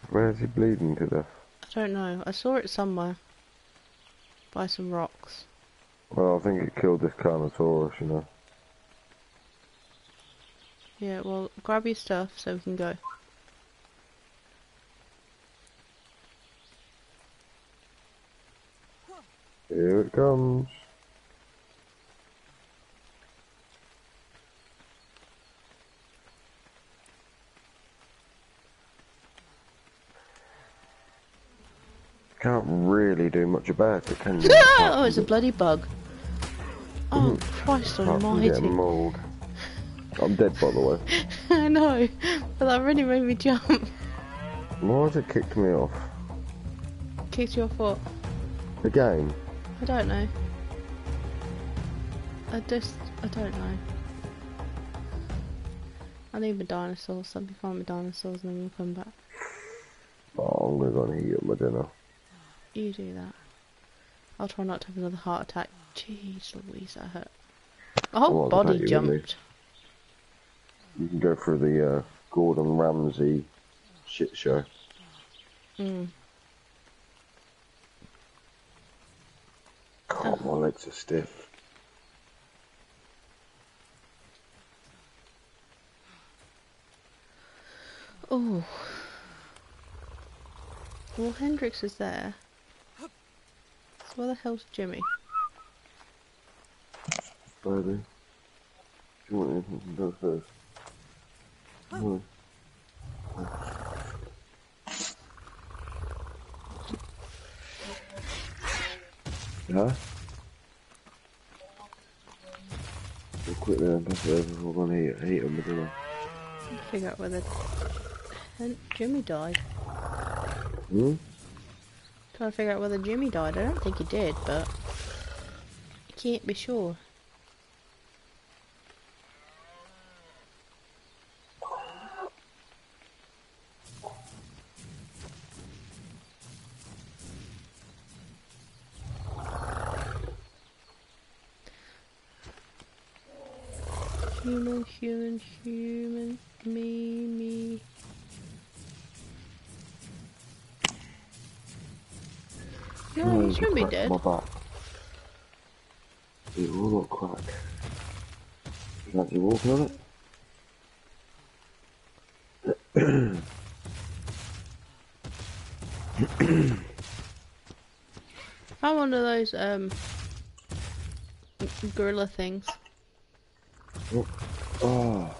Where is he bleeding to death? I don't know. I saw it somewhere. By some rocks. Well, I think it killed this Carnotaurus, you know. Yeah, well, grab your stuff so we can go. Here it comes. Can't much about it, can oh, it's a bloody bug. Oh, mm-hmm. Christ from getting almighty. mauled. I'm dead, by the way. I know, but that really made me jump. Why has it kicked me off? Kicked your foot. The game? I don't know. I just, I don't know. I need my dinosaurs, so I'll be fine with dinosaurs and then we'll come back. Oh, I'm gonna go and heat up my dinner. You do that. I'll try not to have another heart attack. Jeez Louise, that hurt. My whole I'll body you, jumped. you can go for the uh, Gordon Ramsay shit show. Mm. God, my legs are stiff. Oh. Well, Hendrix is there. So where the hell's Jimmy? Baby. Do you want anything to go first? No. Yeah? We'll quit there and pass it over. We're gonna heat, heat them with dinner. Figure out whether Hen- Jimmy died. Hmm? Trying to figure out whether Jimmy died. I don't think he did, but I can't be sure. Human, human, human, me, me. No, Oh, he there's a shouldn't be dead. My back. It will not crack. You fancy walking on it? I'm one of those um gorilla things. Oh.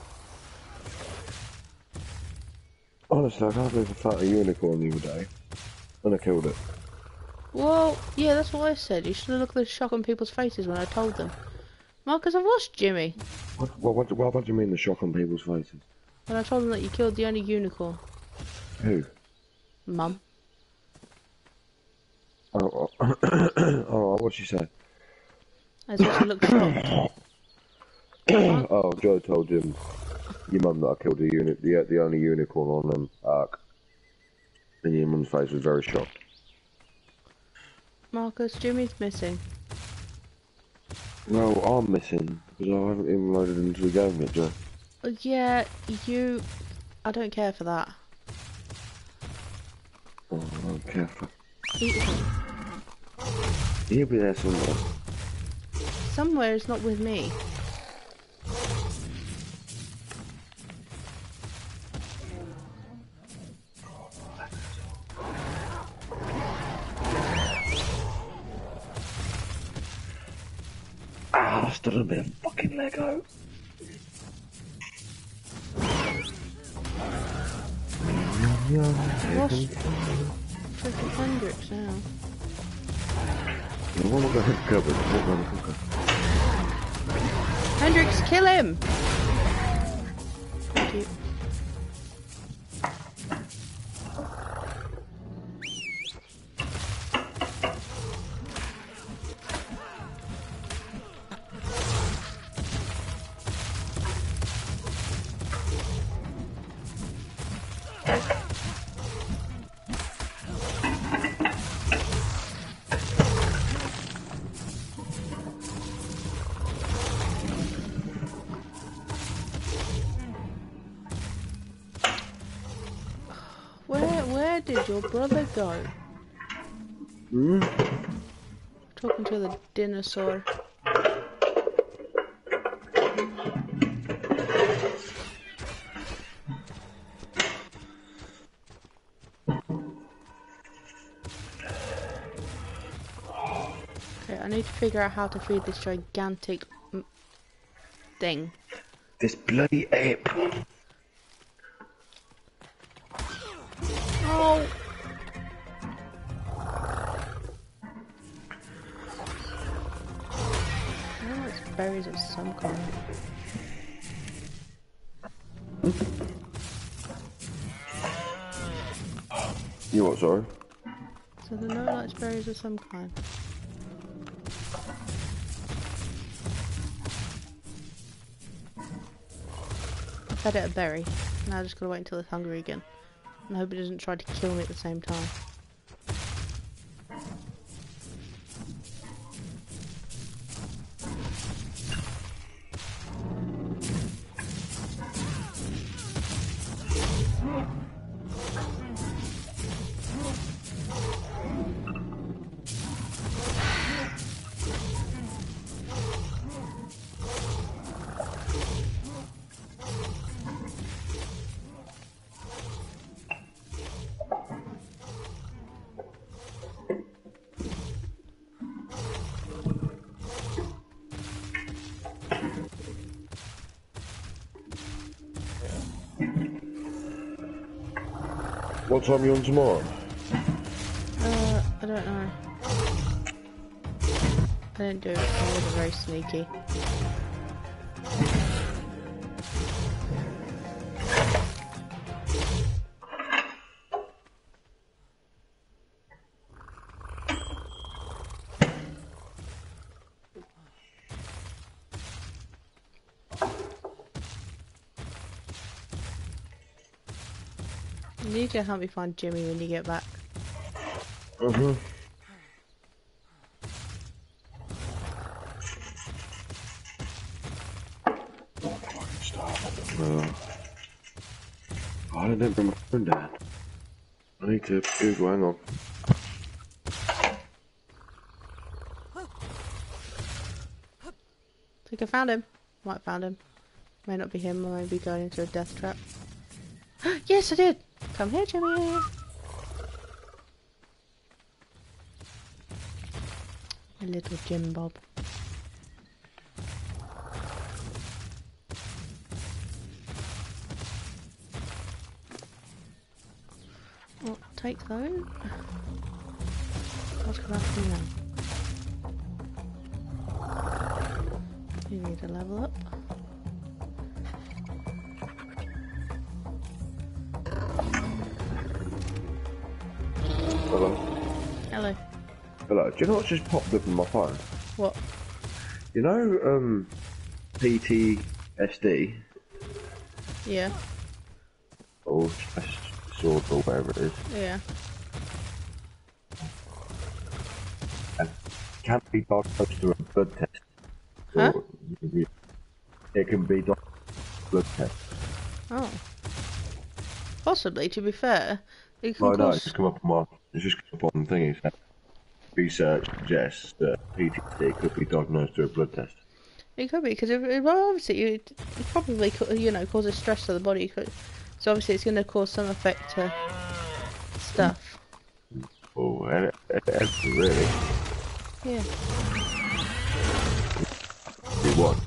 Honestly, I can't believe I found a unicorn the other day. And I killed it. Well, yeah, that's what I said. You should have looked at the shock on people's faces when I told them. Marcus, I've lost Jimmy. What, what, what, what, what do you mean the shock on people's faces? When I told them that you killed the only unicorn. Who? Mum. Oh, oh, oh what'd she say? As if she looked shocked. oh, Joe told him, your mum that I killed the unit, the, the only unicorn on um, Ark. And your mum's face was very shocked. Marcus, Jimmy's missing. No, I'm missing, because I haven't even loaded into the game yet, Joe. Uh, Yeah, you... I don't care for that. Oh, I don't care for... Eat. He'll be there somewhere. Somewhere is not with me. Stood a bit of fucking Lego. Lost freaking Hendrix now. I want to go hit the cupboard. I to go in. Hendrix, kill him! Brother go? Hmm? Talking to the dinosaur. Okay, I need to figure out how to feed this gigantic m- thing. This bloody ape. Berries of some kind. You what, sorry? So the no lights berries of some kind. I fed it a berry. Now I just gotta wait until it's hungry again. And hope it doesn't try to kill me at the same time. What time you on tomorrow? Uh, I don't know. I didn't do it. I wasn't very sneaky. You need to help me find Jimmy when you get back. Mm-hmm. Uh, I didn't bring my phone down. I need to Google, hang on. I think I found him. Might have found him. May not be him, I may be going into a death trap. yes, I did! Come here, Jimmy! A little Jim Bob. Well, take those. What's going to happen now? You need to level up. Do you know what just popped up on my phone? What? You know, um, PTSD, Yeah. or stress disorder, or whatever it is, Yeah. and can be diagnosed through a blood test. Huh? It can be diagnosed through a blood test. Oh. Possibly, to be fair. It can No, no, it's just come up on my, it's just come up on. So research suggests that PTSD could be diagnosed through a blood test. It could be, because well, obviously you it probably, you know, causes stress to the body. So obviously it's going to cause some effect to stuff. Oh, and it, it, it, really, Yeah. it what?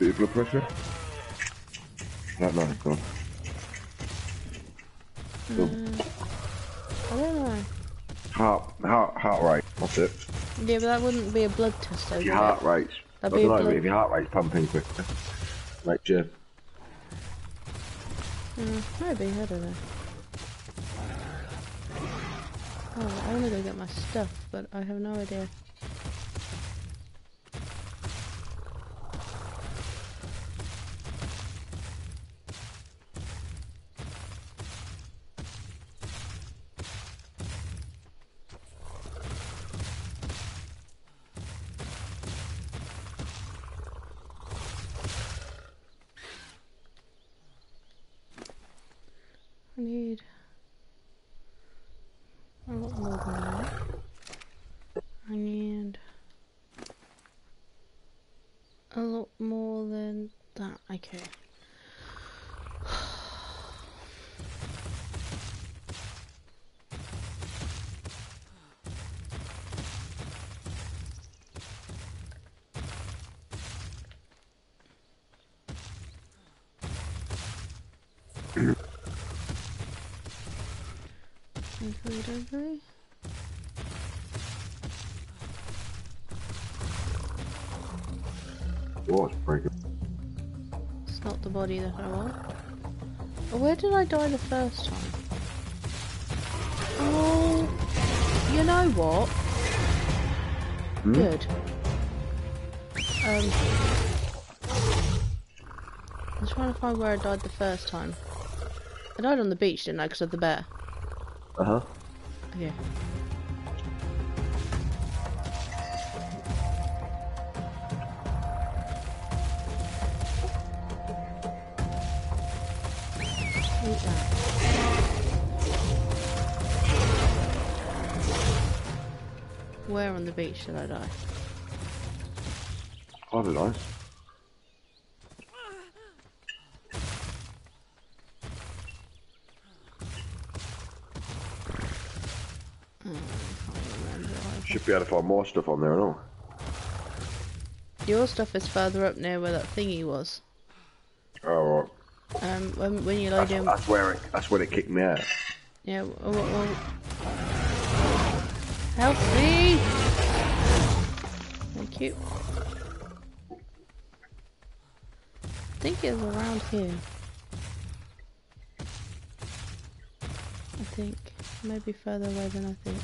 Of blood pressure? I don't know. Go on. Go. I don't know. Heart, heart, heart rate. That's it. Yeah, but that wouldn't be a blood test, though. If your heart rate's, I That'd be don't a know, if your heart rate's pumping quicker, makes you Mm, maybe, I don't know. Oh, I want to go get my stuff, but I have no idea. I need a lot more than that. I need a lot more than that. Okay. Okay, the I want. Where did I die the first time? Oh, you know what? Hmm? Good. Um, I'm trying to find where I died the first time. I died on the beach, didn't I, because of the bear? Uh huh. Yeah. Where on the beach did I die? I don't know. I can't remember. either. Should be able to find more stuff on there and all. Your stuff is further up near where that thingy was. Oh, right. Um, when, when you load That's, in, that's where it. That's when it kicked me out. yeah, well, well, help me! You. I think it's around here. I think maybe further away than I think.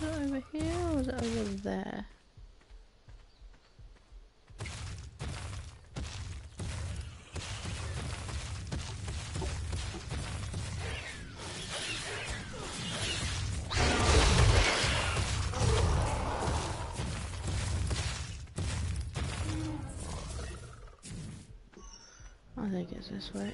Is over here or is it over there? This way.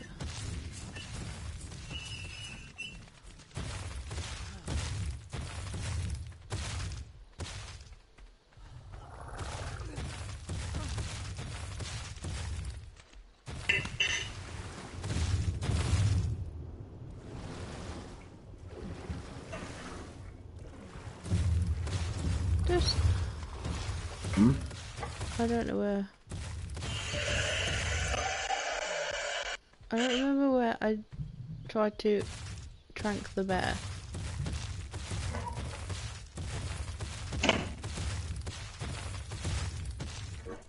Just. Hmm? I don't know where. Don't remember where I tried to trank the bear.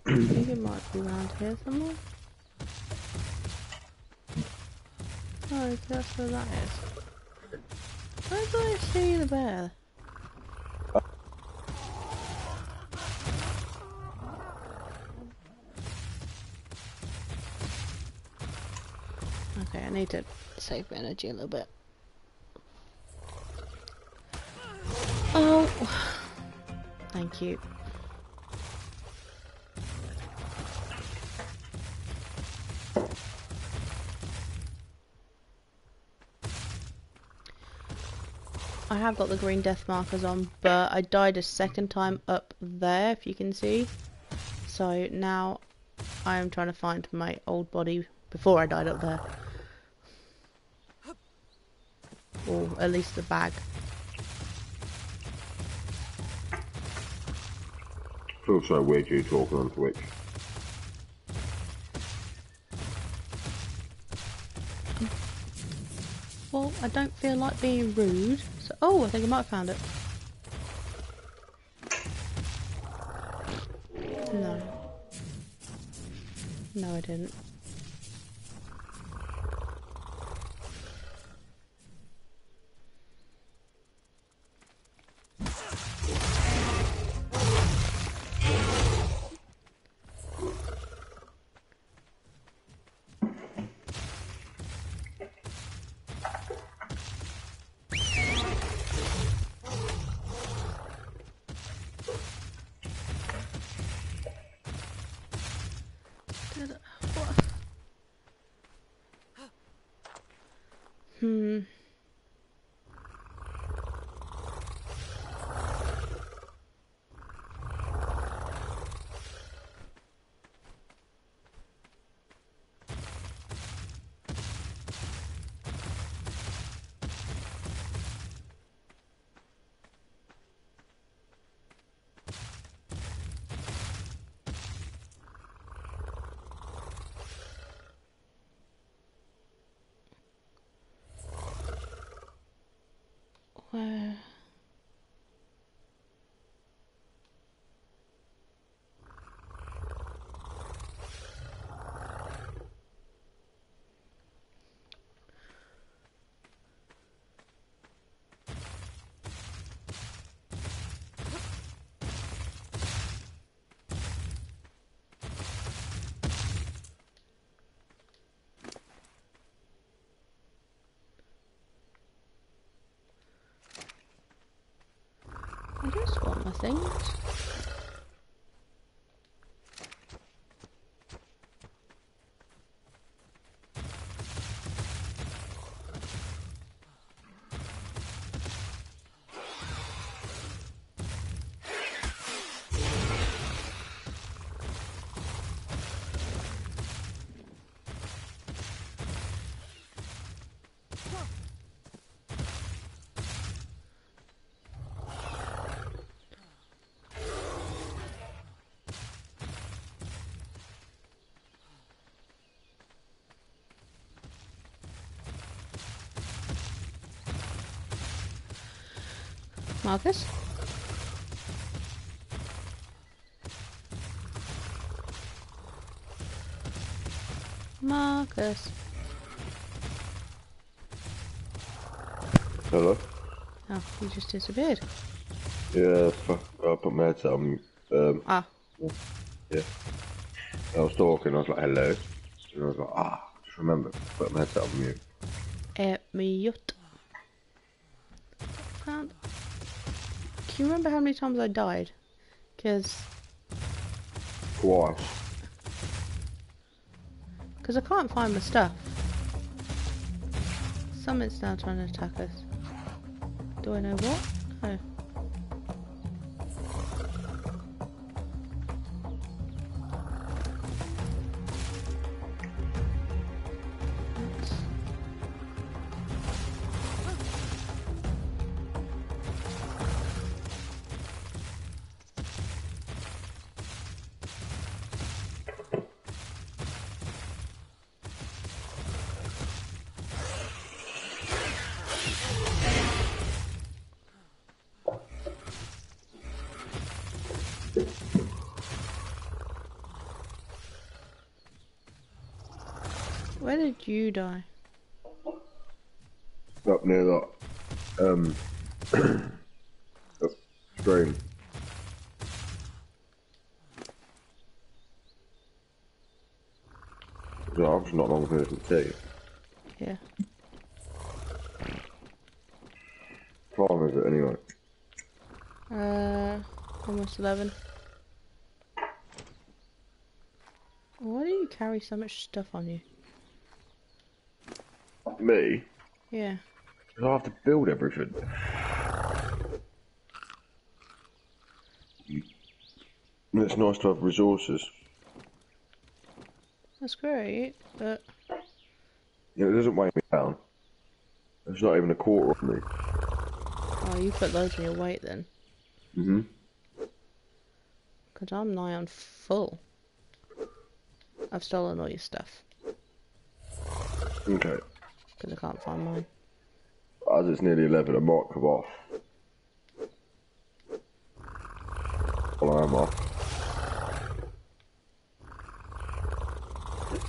I think it might be around here somewhere. Oh, that's where that is. Where do I see the bear? Okay, I need to save energy a little bit. Oh, thank you. I have got the green death markers on, but I died a second time up there, if you can see. So now I am trying to find my old body before I died up there. Or at least the bag. Feels so weird you talking on Twitch. Well, I don't feel like being rude. So, oh, I think I might have found it. No. No, I didn't. I just want my things. Marcus? Marcus. Hello? Oh, he just disappeared. Yeah, fuck, I put my headset on. Um, Ah, yeah. I was talking, I was like, hello. And I was like, ah, just remember, put my headset on mute. eh, mute. Can't. Can you remember how many times I died? Because Twice. Because I can't find my stuff. Something's now trying to attack us. Do I know what? No. You die? Up near that, um, up stream. So I'm just not long person to tea. Yeah. What Time is it anyway? Uh, almost 11. Why do you carry so much stuff on you? Me? Yeah. 'Cause I have to build everything. And it's nice to have resources. That's great, but know, it doesn't weigh me down. It's not even a quarter of me. oh, you put loads on your weight then. hmm Because I'm nigh on full. I've stolen all your stuff. Okay. Because I can't find mine. As it's nearly 11, I might come off. Well, I am off.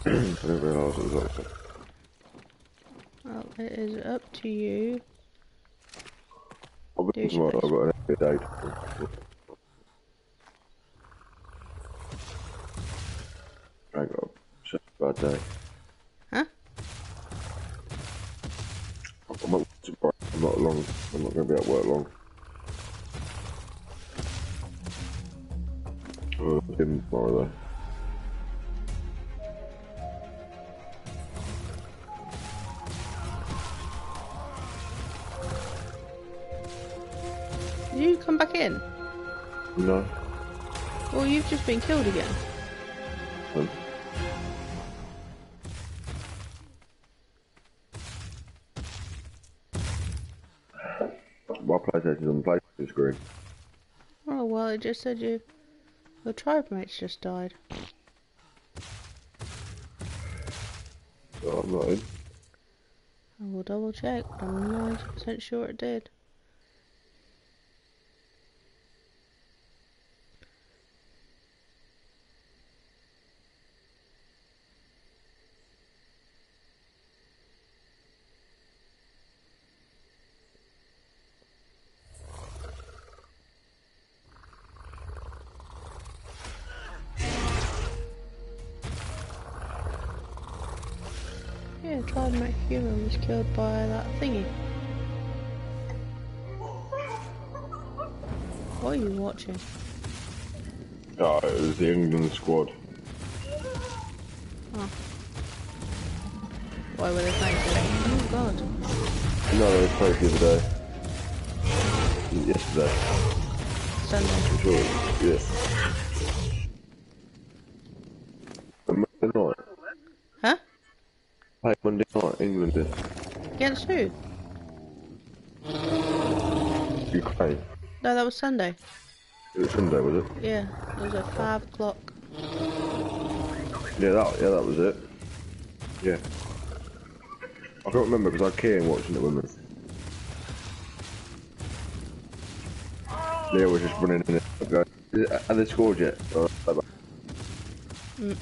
I didn't realise it was open. Well, it is up to you. I've Do been your tomorrow, I've got an extra day. On. Such a bad day. Huh? I'm not, I'm not long. I'm not going to be at work long. Oh, gym tomorrow though. Did you come back in? No. Well, you've just been killed again. Just said you... Your tribe mates just died. Oh, I'm not in. I will double check, but I'm 90% sure it did. Was killed by that thingy. What are you watching? Oh, it was the England squad. Oh. Why were they playing today? Oh god. No, they played the other day. Yesterday, Sunday. Sure. Yeah. And Monday night. Huh? Hey, Monday night, England did. Against who? Ukraine. No, that was Sunday. It was Sunday, was it? Yeah, it was at 5 o'clock. Yeah, that, yeah, that was it. Yeah. I can't remember because I came watching it with me. Leo was just running in Have they scored yet? Bye bye. Mm.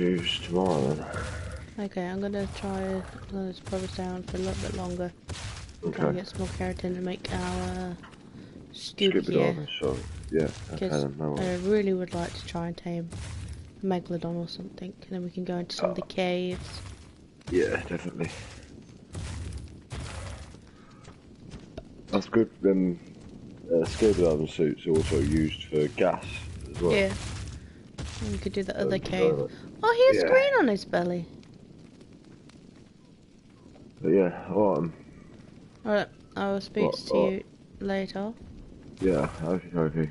You tomorrow then. Okay, I'm gonna try. Probably stay on for a little bit longer. Try and Okay. get some more keratin to make our scoop Skip it here. yeah, okay no I really would like to try and tame a megalodon or something, and then we can go into some of the caves. Yeah, definitely. That's good. Then uh, scuba diving suits are also used for gas as well. Yeah. And we could do the other cave. Oh, he has yeah. green on his belly. But yeah, alright. um, Alright, I will speak What- to what? you later. Yeah, okay, okay.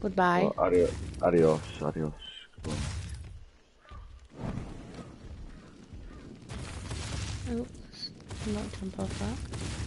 Goodbye. Well, adios, adios, adios. Goodbye. Oops, not jump off that.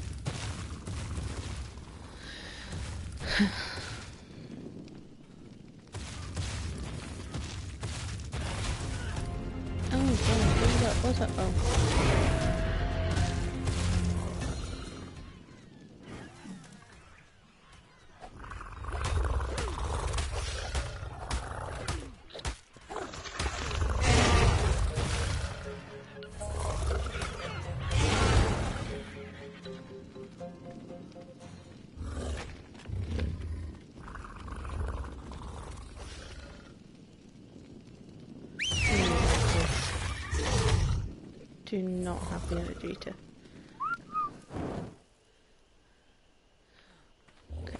Do not have the energy to. Okay.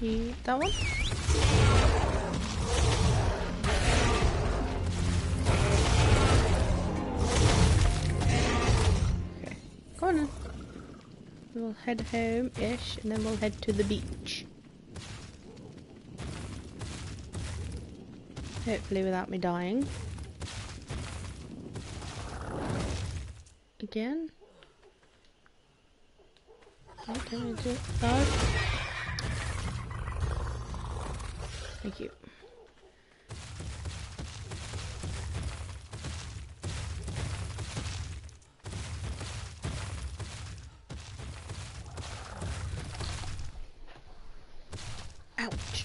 You, that one? Head home-ish, and then we'll head to the beach. Hopefully without me dying. Again? Okay, do oh. Thank you. Ouch.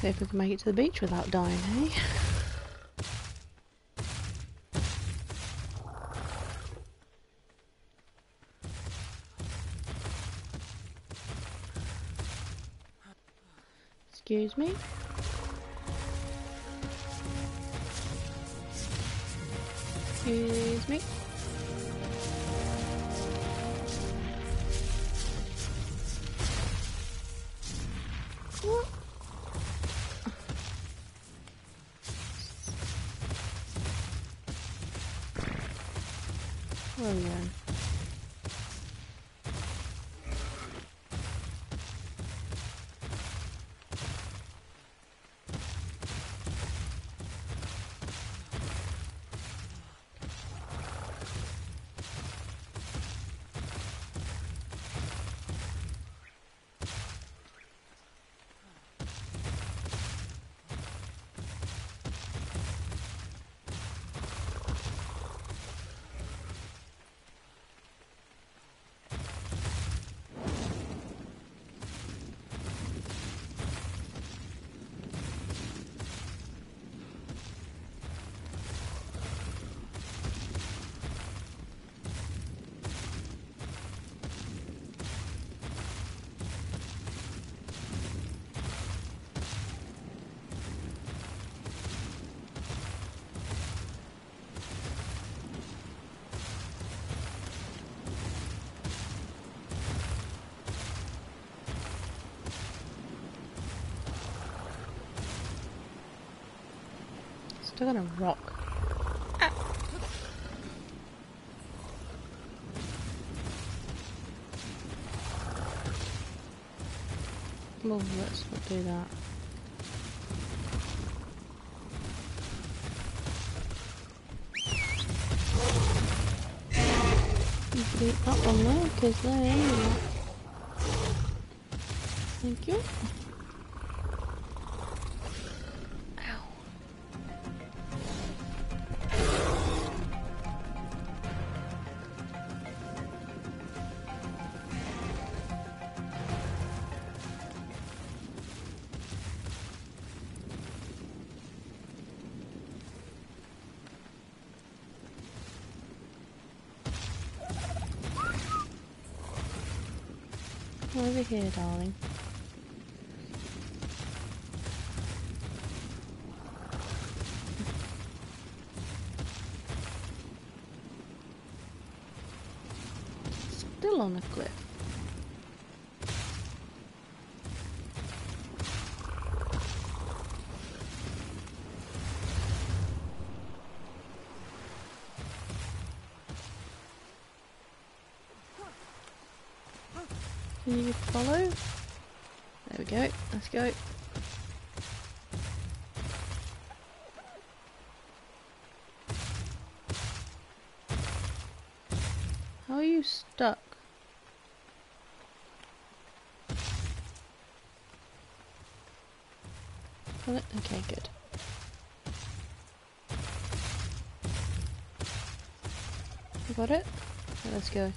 See if we can make it to the beach without dying, eh? Excuse me. Excuse me. Rock. Ah. Well, let's not do that. Delete that one there, because then... Thank you. Over here, darling. Still on a cliff. Can you follow? There we go. How are you stuck? Okay, good. You got it? Let's go.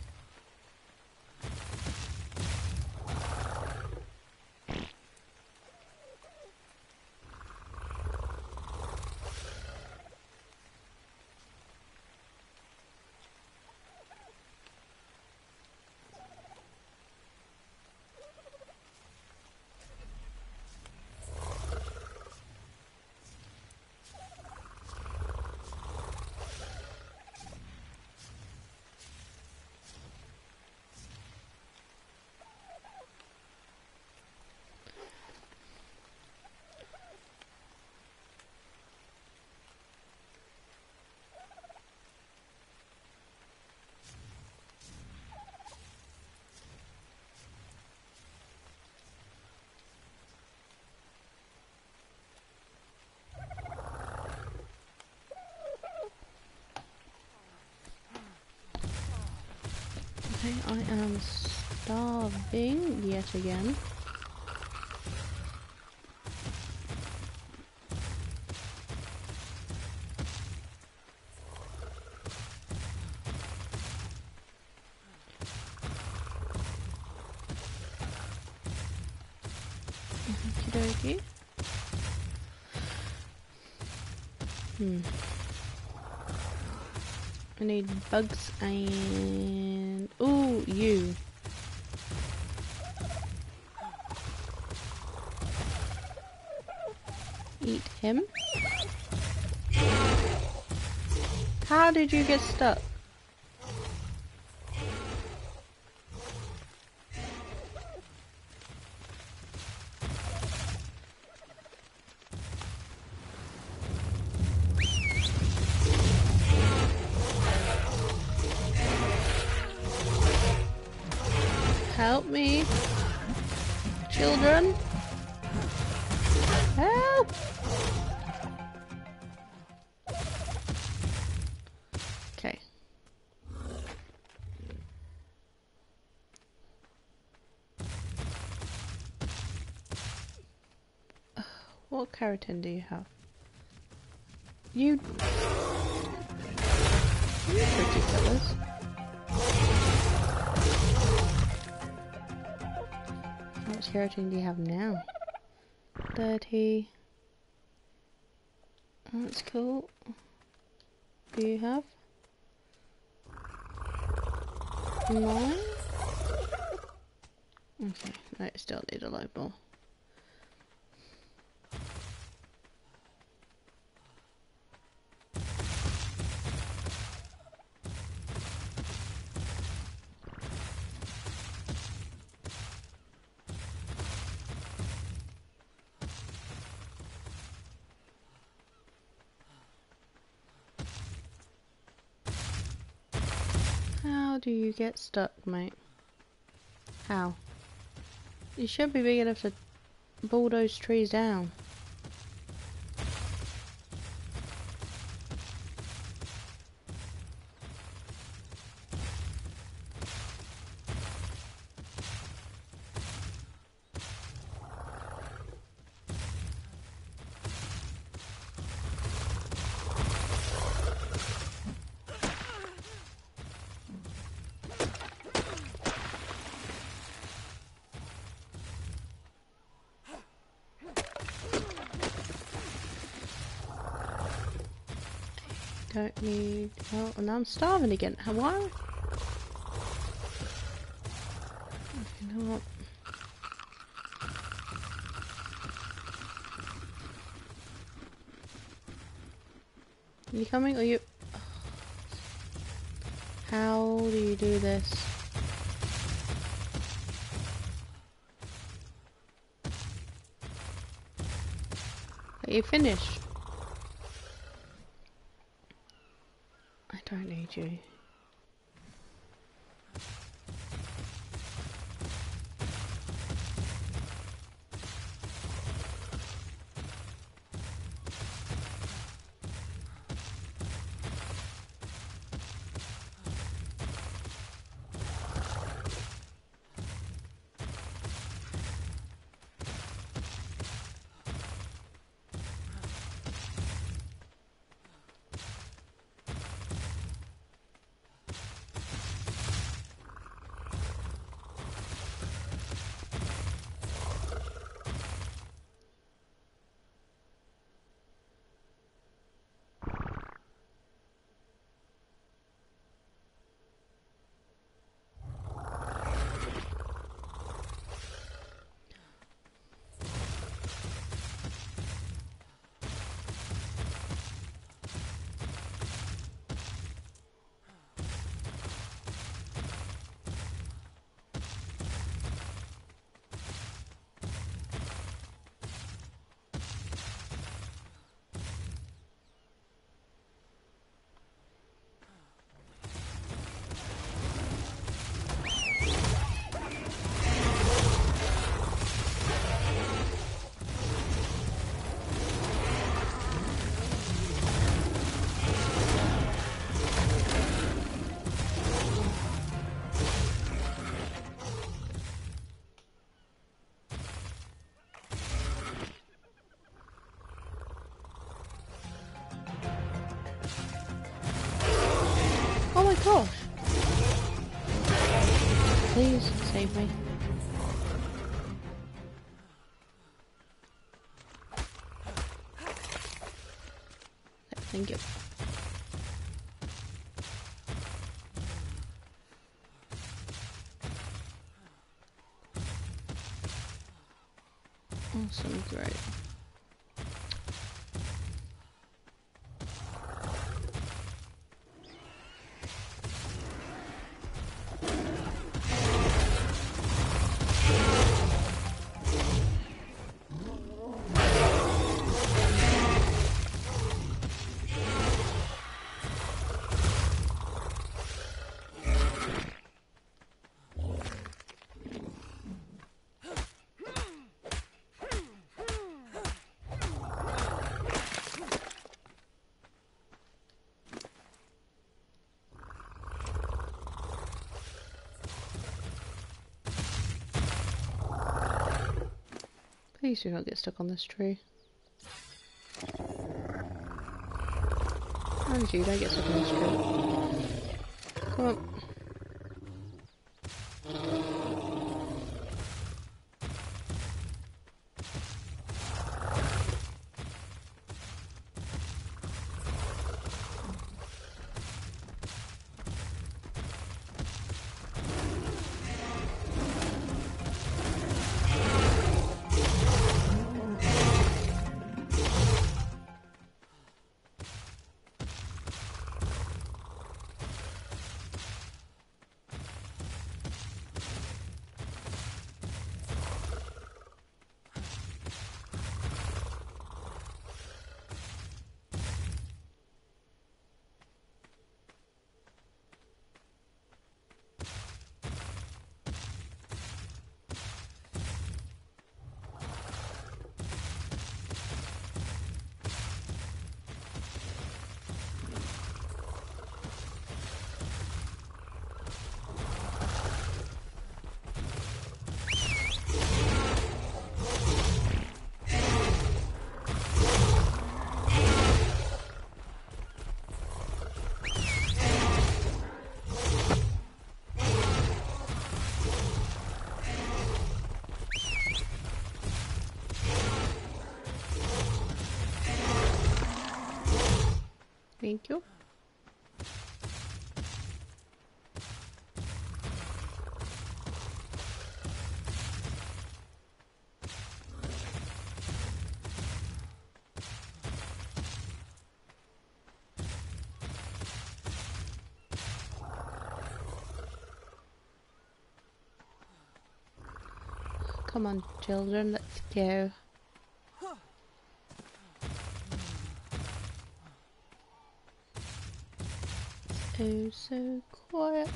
Okay, I am starving yet again. Hmm. I need bugs and... Ooh, you. Eat him. How did you get stuck? Keratin do you have? You... You pretty fellas. How much keratin do you have now? 30. That's cool. Do you have? Nine? Okay, no, still need a load more. How do you get stuck, mate? How? You should be big enough to bulldoze trees down. Don't need... Oh, now I'm starving again. How- Why? You know what? You coming Are you... How do you do this? Are you finished? I don't Awesome, Please do not get stuck on this tree. And you don't get stuck on this tree. Come on. Children, let's go. Oh, so quiet.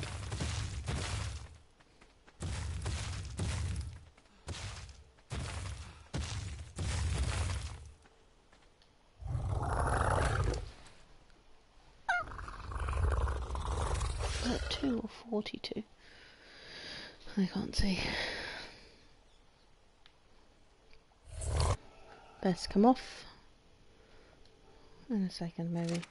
That two or forty-two? I can't see. Best come off. In a second, maybe.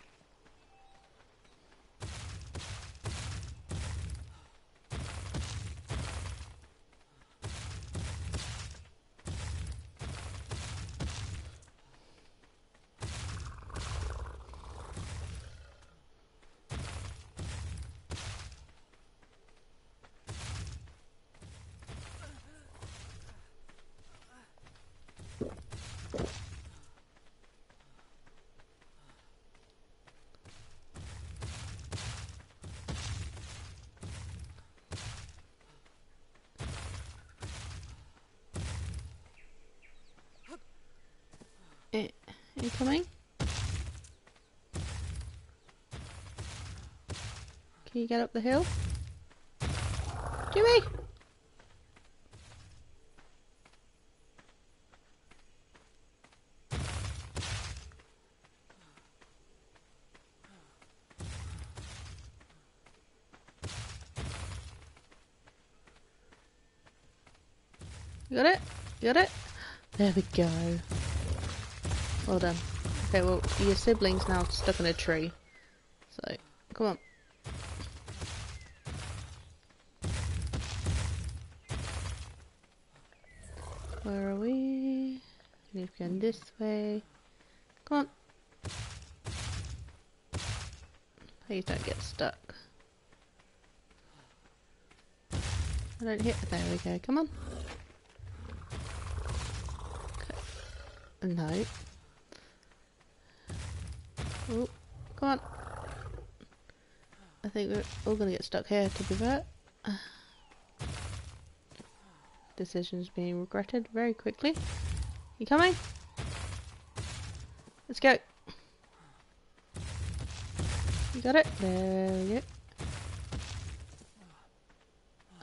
Eh, are you coming? You get up the hill? Jimmy! Got it? Got it? There we go. Well done. Okay, well, your sibling's now stuck in a tree. So, come on. Where are we? Need to go this way. Come on. Please don't get stuck. I don't hit. There we go. Come on. Okay. No. Oh, come on. I think we're all gonna get stuck here, to be fair. Decisions being regretted very quickly. You coming? Let's go. You got it? There we go.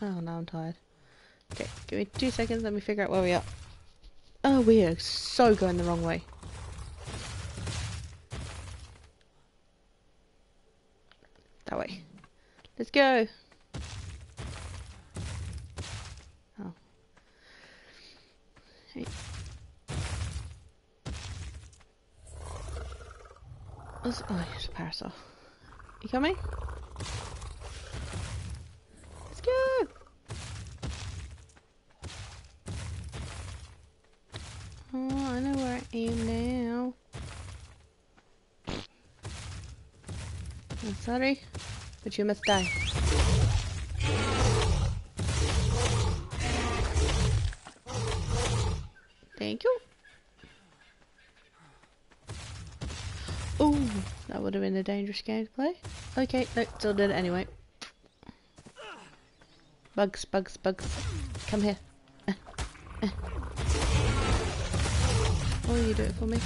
Oh, now I'm tired. Okay, give me two seconds, let me figure out where we are. Oh, we are so going the wrong way. That way. Let's go. Oh. Hey. Oh, here's a Parasaur. You coming? Let's go. Oh, I know where I am now. I'm sorry, but you must die. Thank you. Oh, that would have been a dangerous game to play. Okay, no, still did it anyway. Bugs, bugs, bugs. Come here. Oh, you do it for me.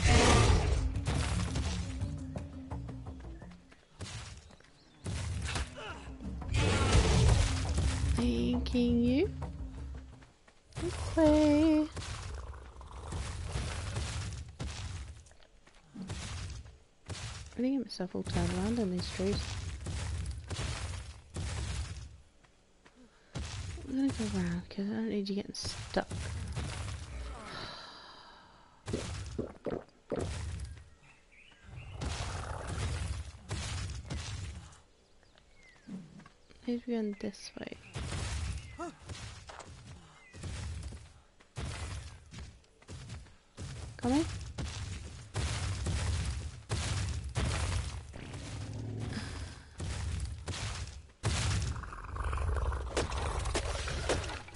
Thanking you. This way. I need to get myself all turned around in these trees. I'm gonna go around because I don't need you getting stuck. Maybe going this way. Coming?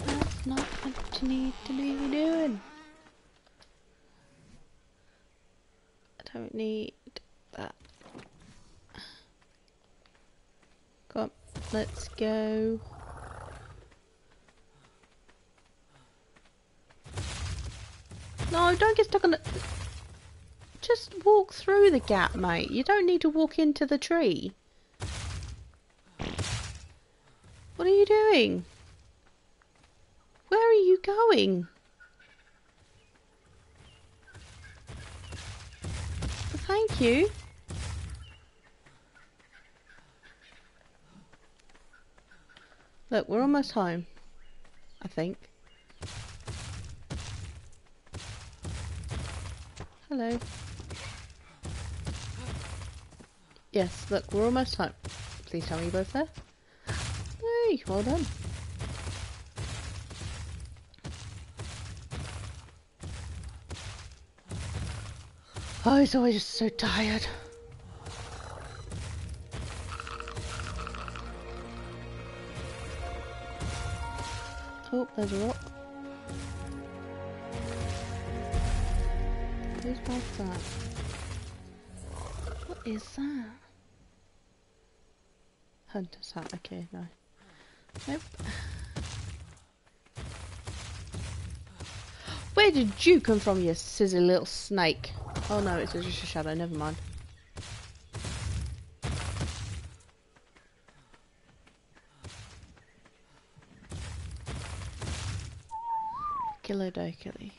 That's not what you need to be doing. I don't need that. Come on, let's go. No, don't get stuck on the... Just walk through the gap, mate. You don't need to walk into the tree. What are you doing? Where are you going? Thank you. Look, we're almost home. I think. Hello. Yes, look, we're almost home. Please tell me you're both there. Hey, well done. Oh, he's always just so tired. There's a rock. Whose bag's that? What is that? Hunter's hat, okay, no. Nope. Where did you come from, you silly little snake? Oh no, it's just a shadow, never mind. Kilodokily.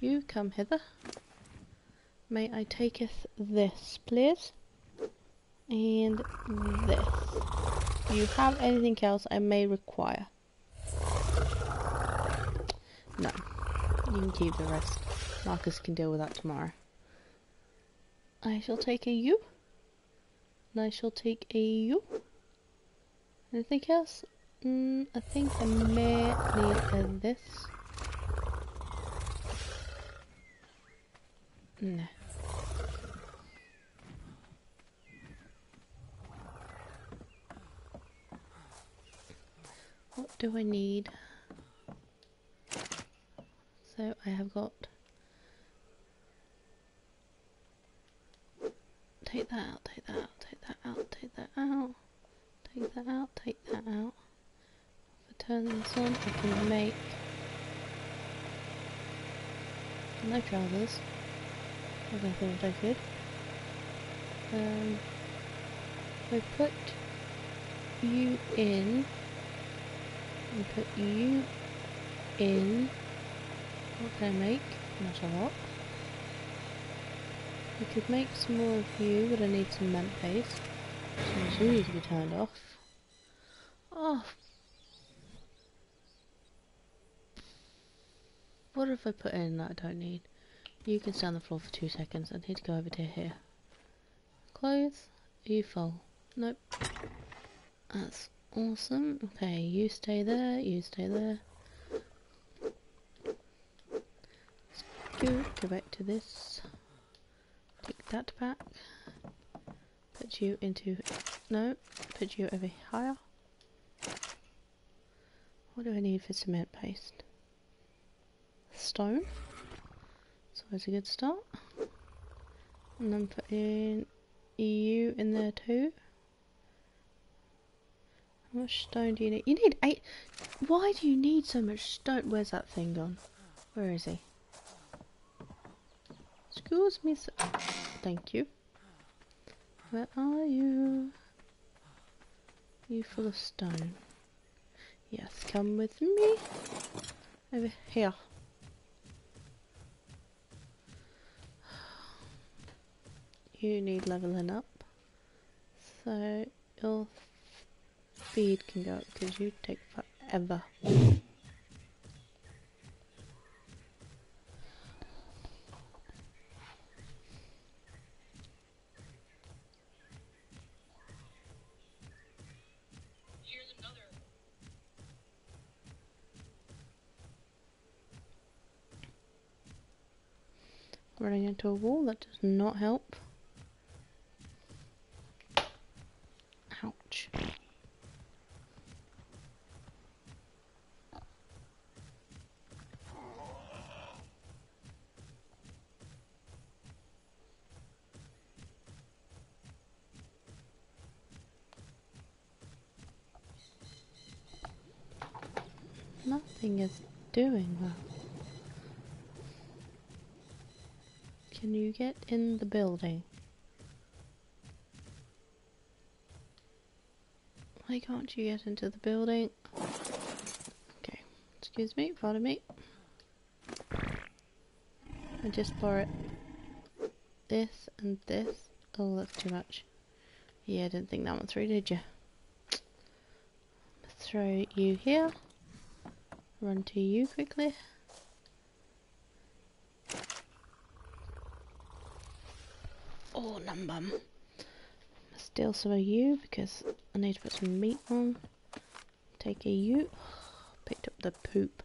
You come hither. May I taketh this, please? And this. Do you have anything else I may require? No. You can keep the rest. Marcus can deal with that tomorrow. I shall take a U. And I shall take a U. Anything else? Mm, I think I may need a this. No. What do I need? So I have got take that out, take that out, take that out, take that out, take that out, take that out. If I turn this on, I can make no trousers. I don't think I could. Um, I put you in and put you in. What can I make? Not a lot. We could make some more of you, but I need some mant paste. So you need to be turned off. Oh. What if I put in that I don't need? You can stay on the floor for two seconds. I need to go over to here. Clothes. Are you full? Nope. That's awesome. Okay, you stay there. You stay there. Go, go back to this. Take that back. Put you into... No. Put you over higher. What do I need for cement paste? Stone. Always a good start. And then put in EU in there too. How much stone do you need? You need eight. Why do you need so much stone? Where's that thing gone? Where is he? Excuse me, sir. Thank you. Where are you? You full of stone. Yes, come with me. Over here. You need leveling up. So your speed can go up because you take forever. Running into a wall, that does not help. Ouch. nothing is doing well. Can you get in the building? Why can't you get into the building? Okay, excuse me, pardon me. I just borrowed this and this. Oh, that's too much. Yeah, I didn't think that one through, did you? Throw you here. Run to you quickly. Oh, num bum. Steal some of you because I need to put some meat on. Take a you. Picked up the poop.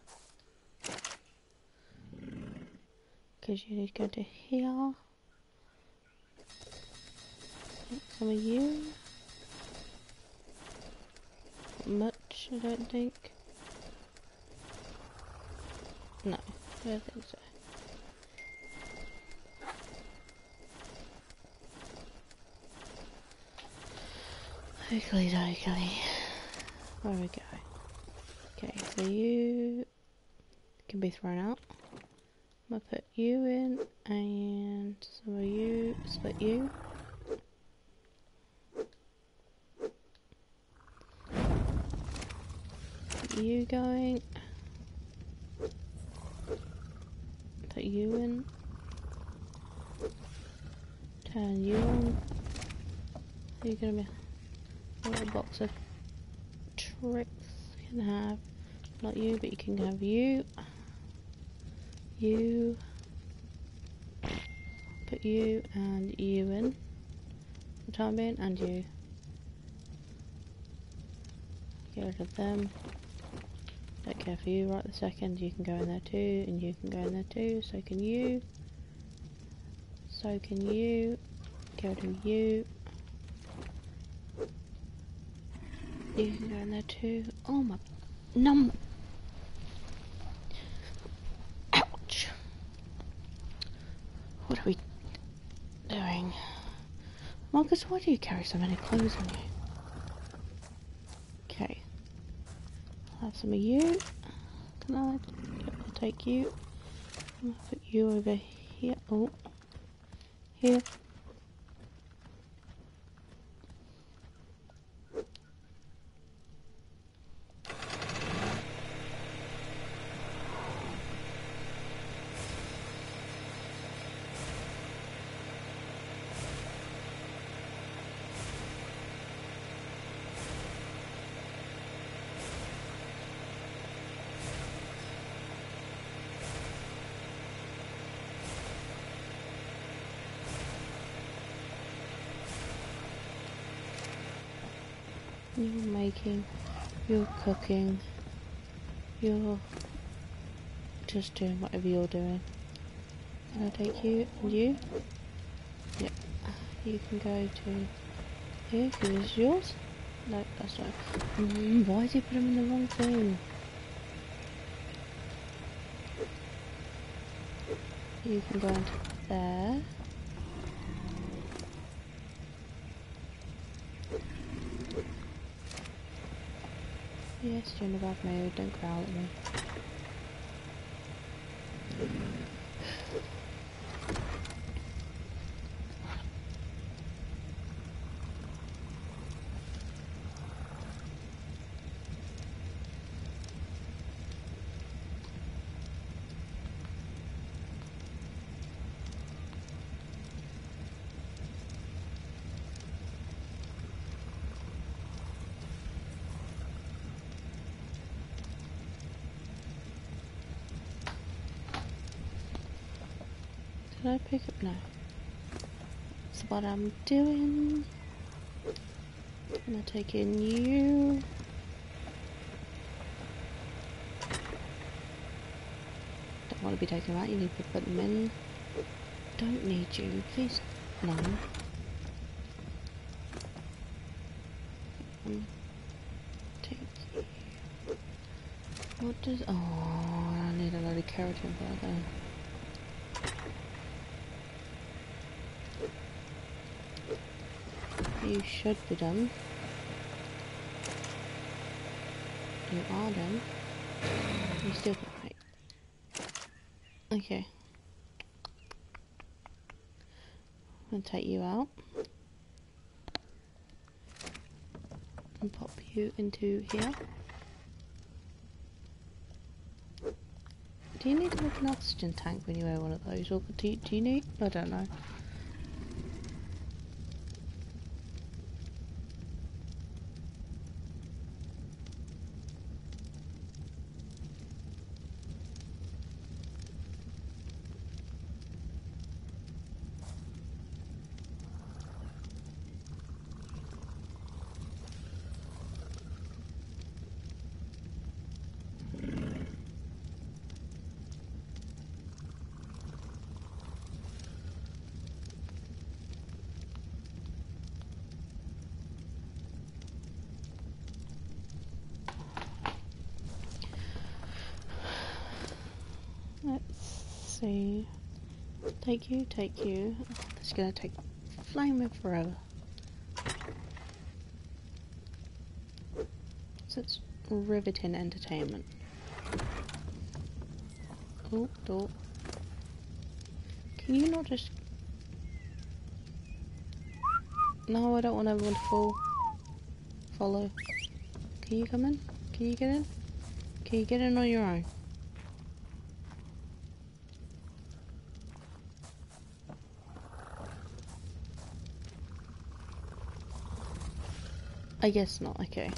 Because you need to go to here. Some of you. Not much, I don't think. No, I don't think so. Oakley dokley. Where we go? Okay, so you can be thrown out. I'm gonna put you in and some of you split you. You going. Put you in. Turn you on. You're gonna be a box of tricks you can have not you but you can have you you put you and you in the time being and you get rid of them don't care for you right the second you can go in there too and you can go in there too so can you so can you rid of you You can go in there too. Oh my num. Ouch. What are we doing? Marcus, why do you carry so many clothes on you? Okay. I'll have some of you. Can I? I'll take you. I'll put you over here. Oh. Here. Making, you're cooking, you're just doing whatever you're doing. Can I take you and you? Yep. You can go to here, here's yours. No, that's not. Mm, why did you put them in the wrong thing? You can go into there. Yes, you're in a bad mood. Don't growl at me. Did I pick up? No. That's what I'm doing. I'm gonna take in you. Don't want to be taken out. You need to put them in. Don't need you. Please, no. Um, take you. What does? Oh, I need a load of keratin for that. Though. You should be done. You are done. You still got right. Okay. I'm gonna take you out. And pop you into here. Do you need like an oxygen tank when you wear one of those, or do you, do you need? I don't know. Let's see. Take you, take you. Oh, this is gonna take flaming forever. It's riveting entertainment. Oh, door. Can you not just... No, I don't want everyone to fall. Follow. Can you come in? Can you get in? Can you get in on your own? I guess not, okay.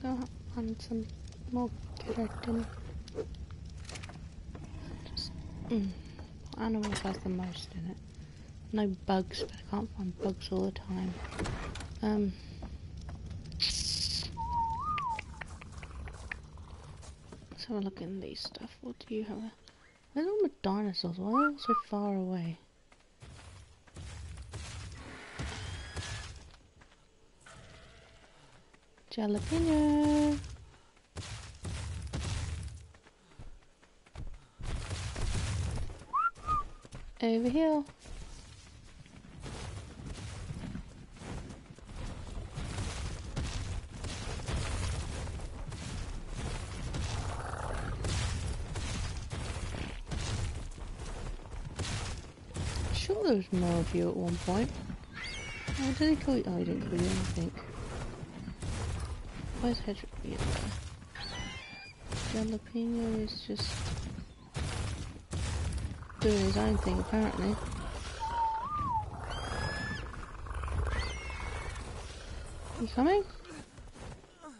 Go find some more keratin. Just, mm, animals has the most in it? No bugs, but I can't find bugs all the time. Um. Let's have a look in these stuff. What do you have? Where's all the dinosaurs? Why are they all so far away? Jalapeno. Over here. Sure there was more of you at one point. Oh, did he call you? Oh, he didn't call you anything. Where's Hedrick? Yeah. Jalapeno is just doing his own thing apparently. You coming? Oh,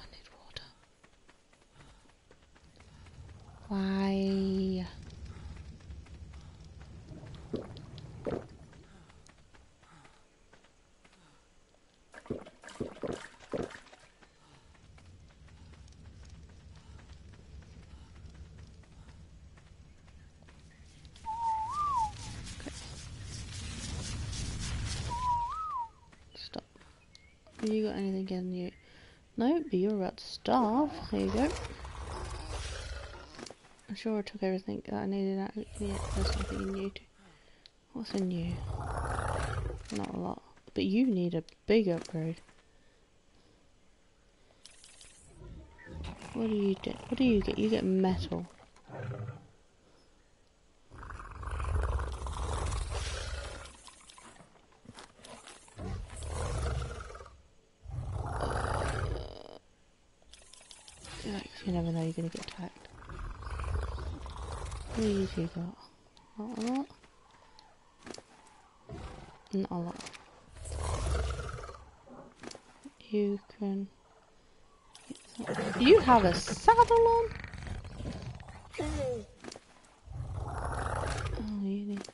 I need water. Why? Stop. Have you got anything in you? No, but you're about to starve. There you go. I'm sure I took everything that I needed out. Yeah, there's something in you too. What's in you? Not a lot. But you need a big upgrade. What do you get? What do you get? You get metal. have a saddle on? Oh, you need...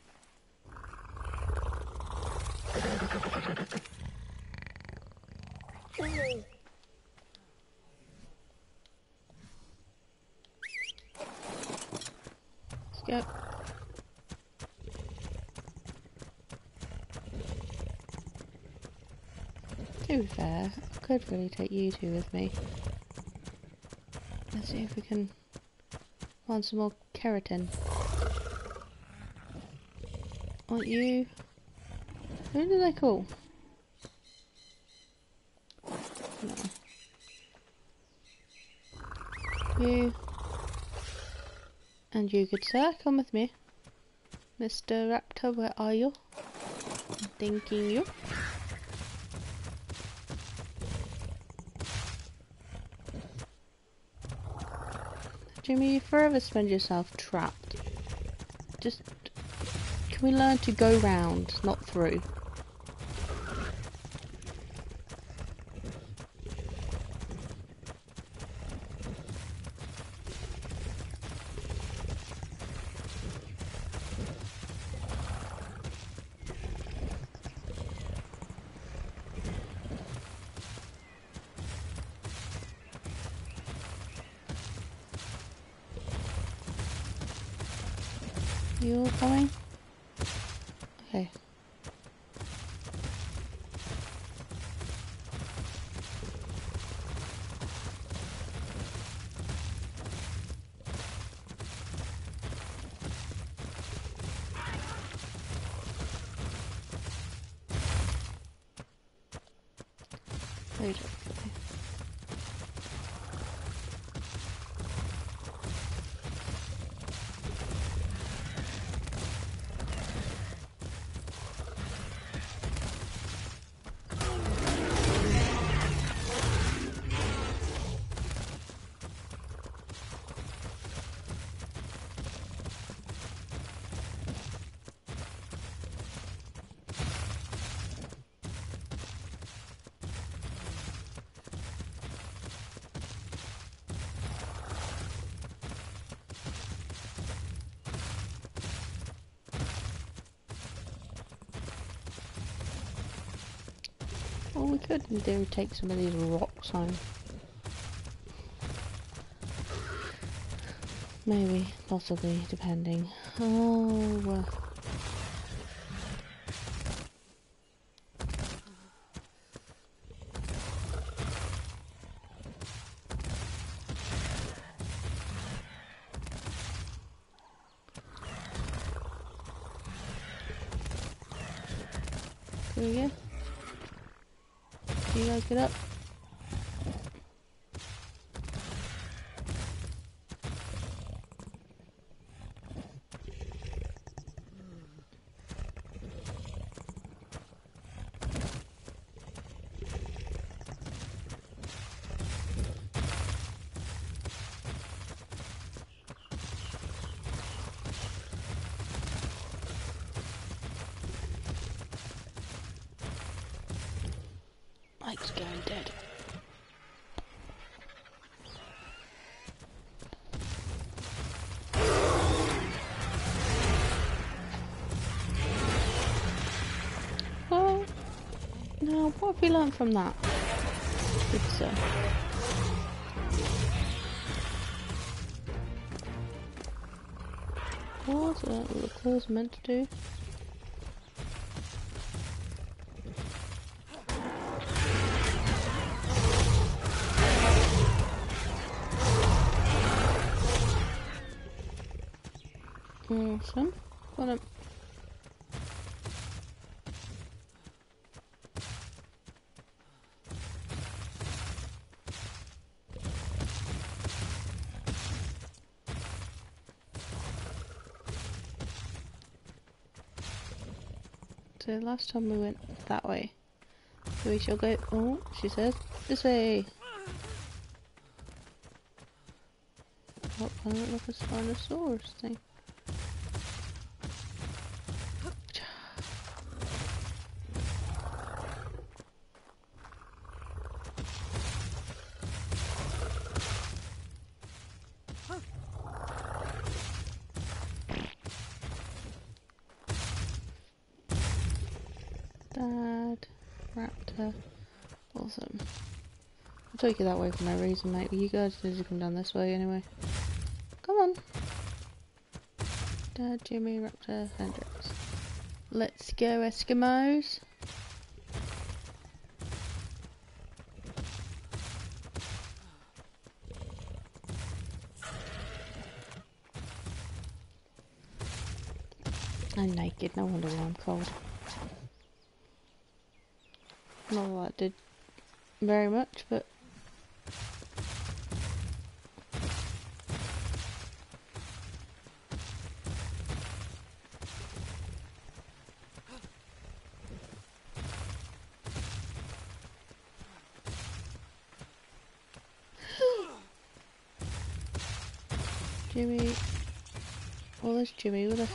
To be fair, I could really take you two with me. See if we can find some more keratin. Aren't you? Who do they call? No. You. And you, good sir, come with me. Mr. Raptor, where are you? I'm thinking you. Jimmy, you forever spend yourself trapped. Just can we learn to go round, not through? You all coming? Okay. Wait. okay. Could take some of these rocks home. Maybe, possibly, depending. Oh, uh. well. Here we go. You guys get up. Mike's going dead. Well, now what have we learned from that? Good sir. What are the claws meant to do? Awesome. Got him. So last time we went that way. So we shall go, oh, she says, this way. Oh, I What planet of a Spinosaurus thing? take it that way for no reason, mate. You guys need to come down this way anyway. Come on. Dad, Jimmy, Raptor, Hendrix. Let's go, Eskimos. I'm naked, no wonder why I'm cold. Not that I did very much, but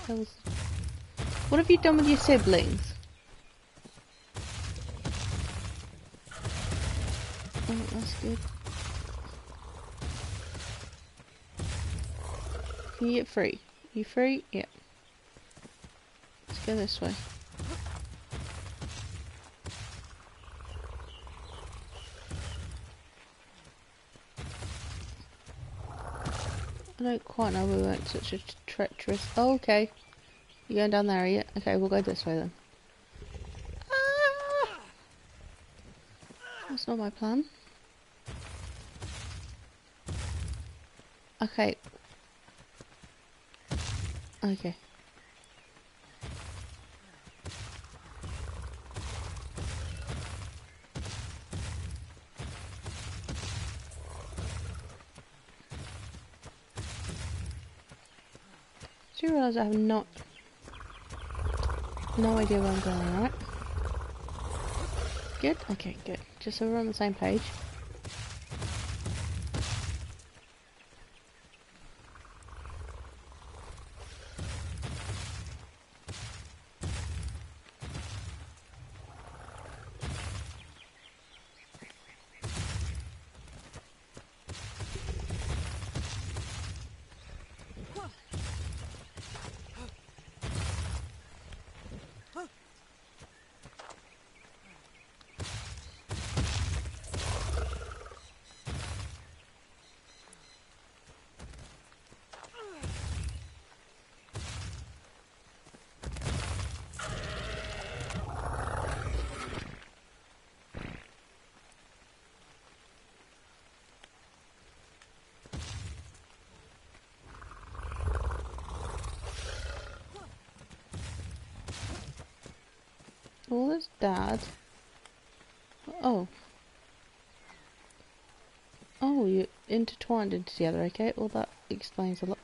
Jimmy. What. Have you done with your siblings? Oh, that's good. Can you get free? You free? Yeah. Let's go this way. I don't quite know we went such a treacherous... Oh, okay. You going down there, are you? Okay, we'll go this way then. Ah! That's not my plan. Okay. Okay. I have not no idea where I'm going, right? Good? Okay, good. Just so we're on the same page. Dad. Oh. Oh, you intertwined into the other, okay? Well, that explains a lot.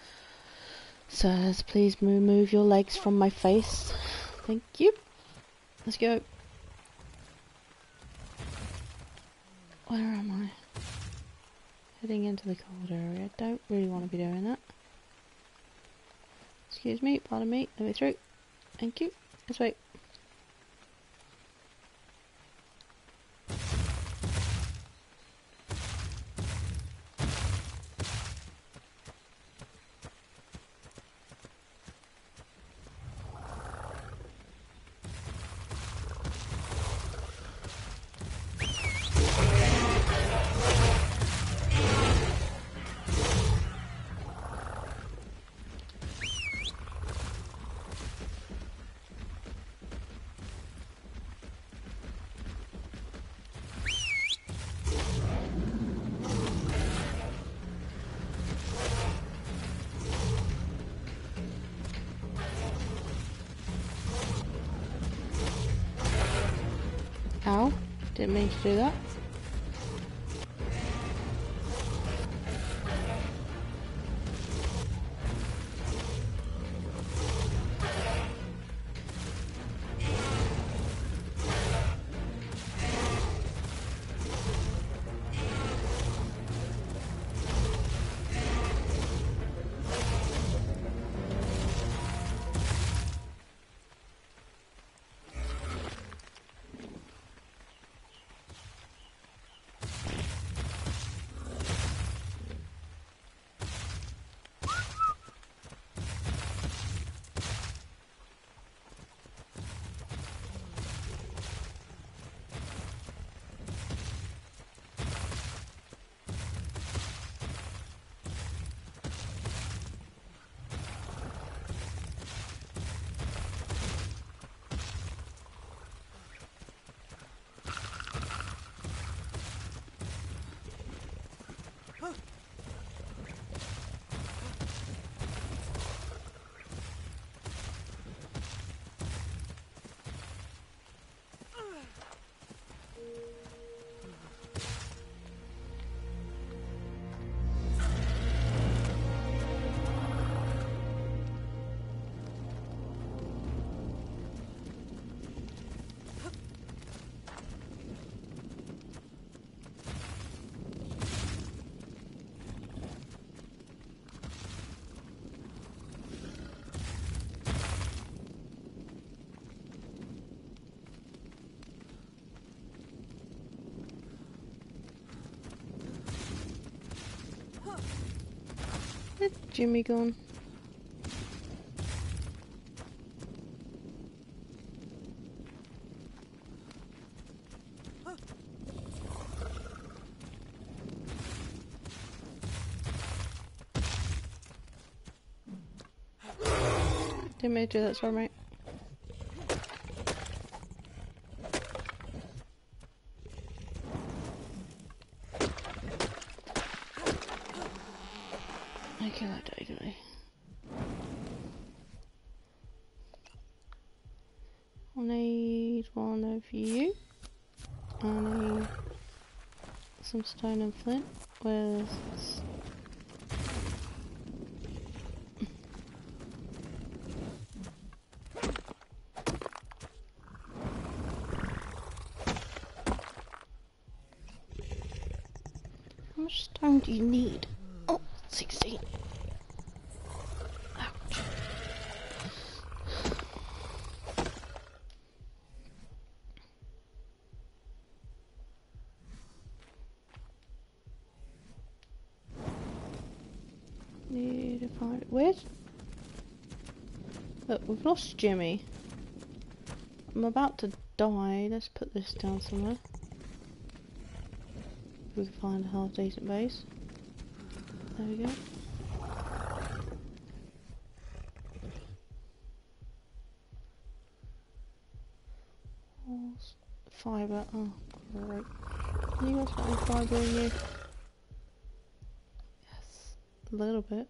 Sirs, please move your legs from my face. Thank you. Let's go. Where am I? Heading into the cold area. Don't really want to be doing that. Excuse me, pardon me. Let me through. Thank you. Let's wait. Didn't mean that. Jimmy gone? Didn't do that, sorry mate. Okay, okay, okay. I need one of you. I need some stone and flint. Where's? How much stone do you need? Oh, 16. Ouch. Need to find where's We've lost Jimmy. I'm about to die. Let's put this down somewhere. We can find a half decent base. There we go. Fibre. Oh, great. You guys got any fibre in you? Yes. A little bit.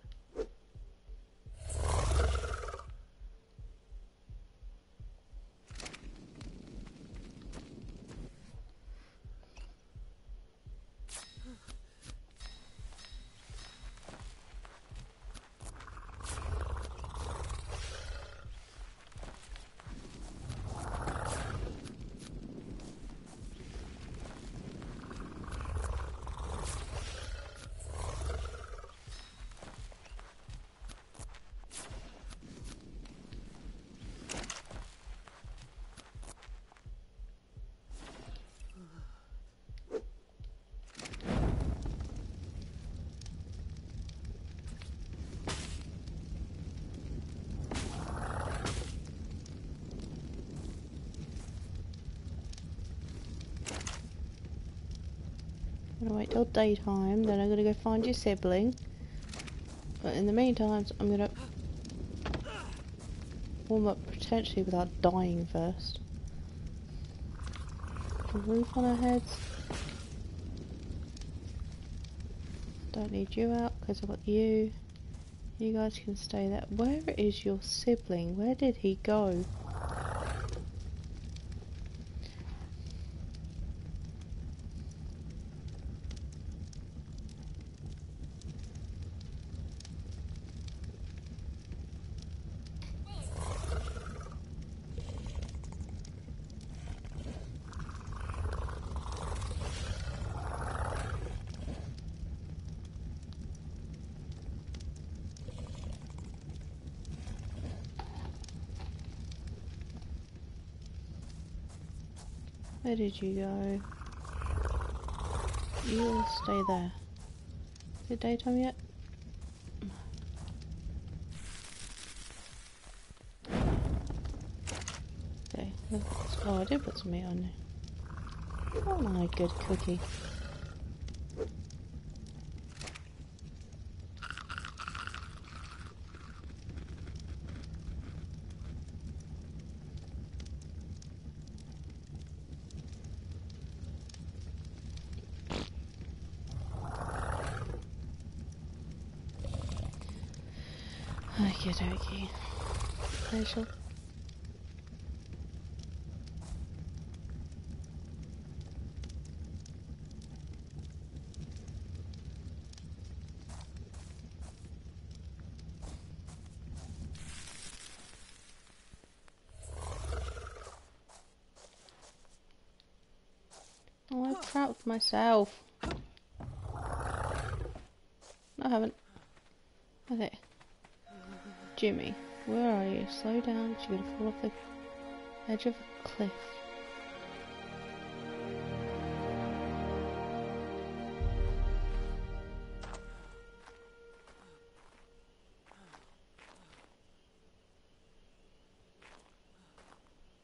I'm gonna wait till daytime, then I'm gonna go find your sibling. But in the meantime, I'm gonna warm up potentially without dying first. The roof on our heads. Don't need you out because I've got you. You guys can stay there. Where is your sibling? Where did he go? Where did you go? You will stay there. Is it daytime yet? Okay. Oh, I did put some meat on there. Oh my good cookie. Okie dokie. Oh, I'm proud of myself. Jimmy, where are you? Slow down, you're gonna fall off the edge of a cliff.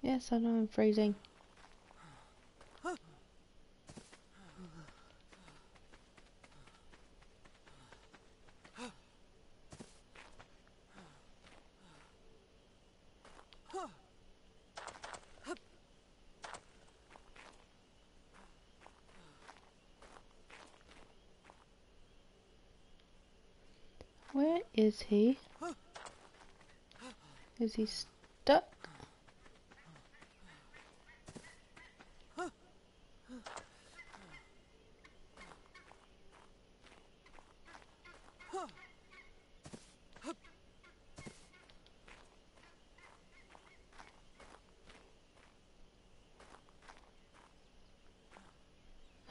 Yes, I know I'm freezing. Is he? Is he stuck?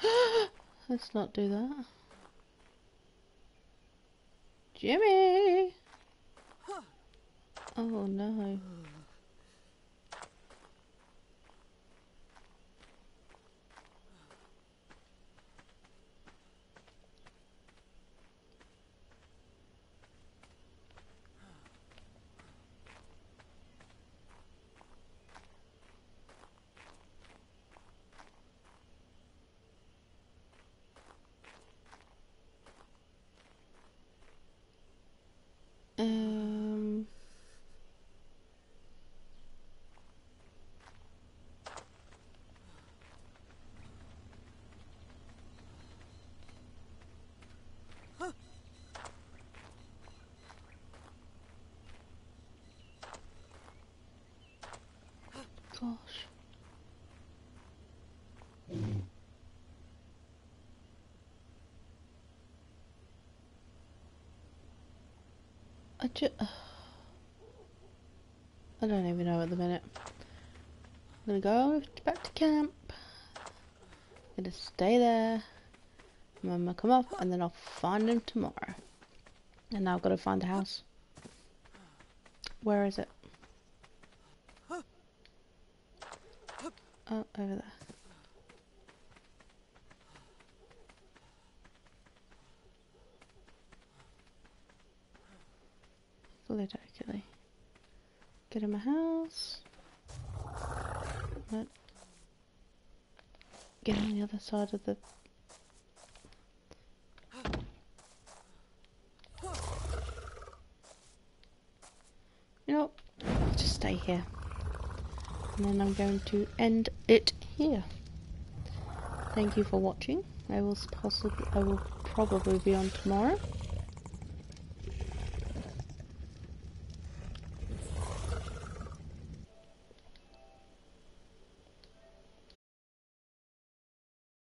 Let's not do that. Jimmy! Oh no. Um. Gosh. I just. I don't even know at the minute. I'm gonna go back to camp. I'm gonna stay there. I'm gonna come up and then I'll find him tomorrow. And now I've got to find a house. Where is it? Oh, over there. Literally. Get in my house. What? Get on the other side of the. You know, I'll just stay here. And then I'm going to end it here. Thank you for watching. I will possibly, I will probably be on tomorrow.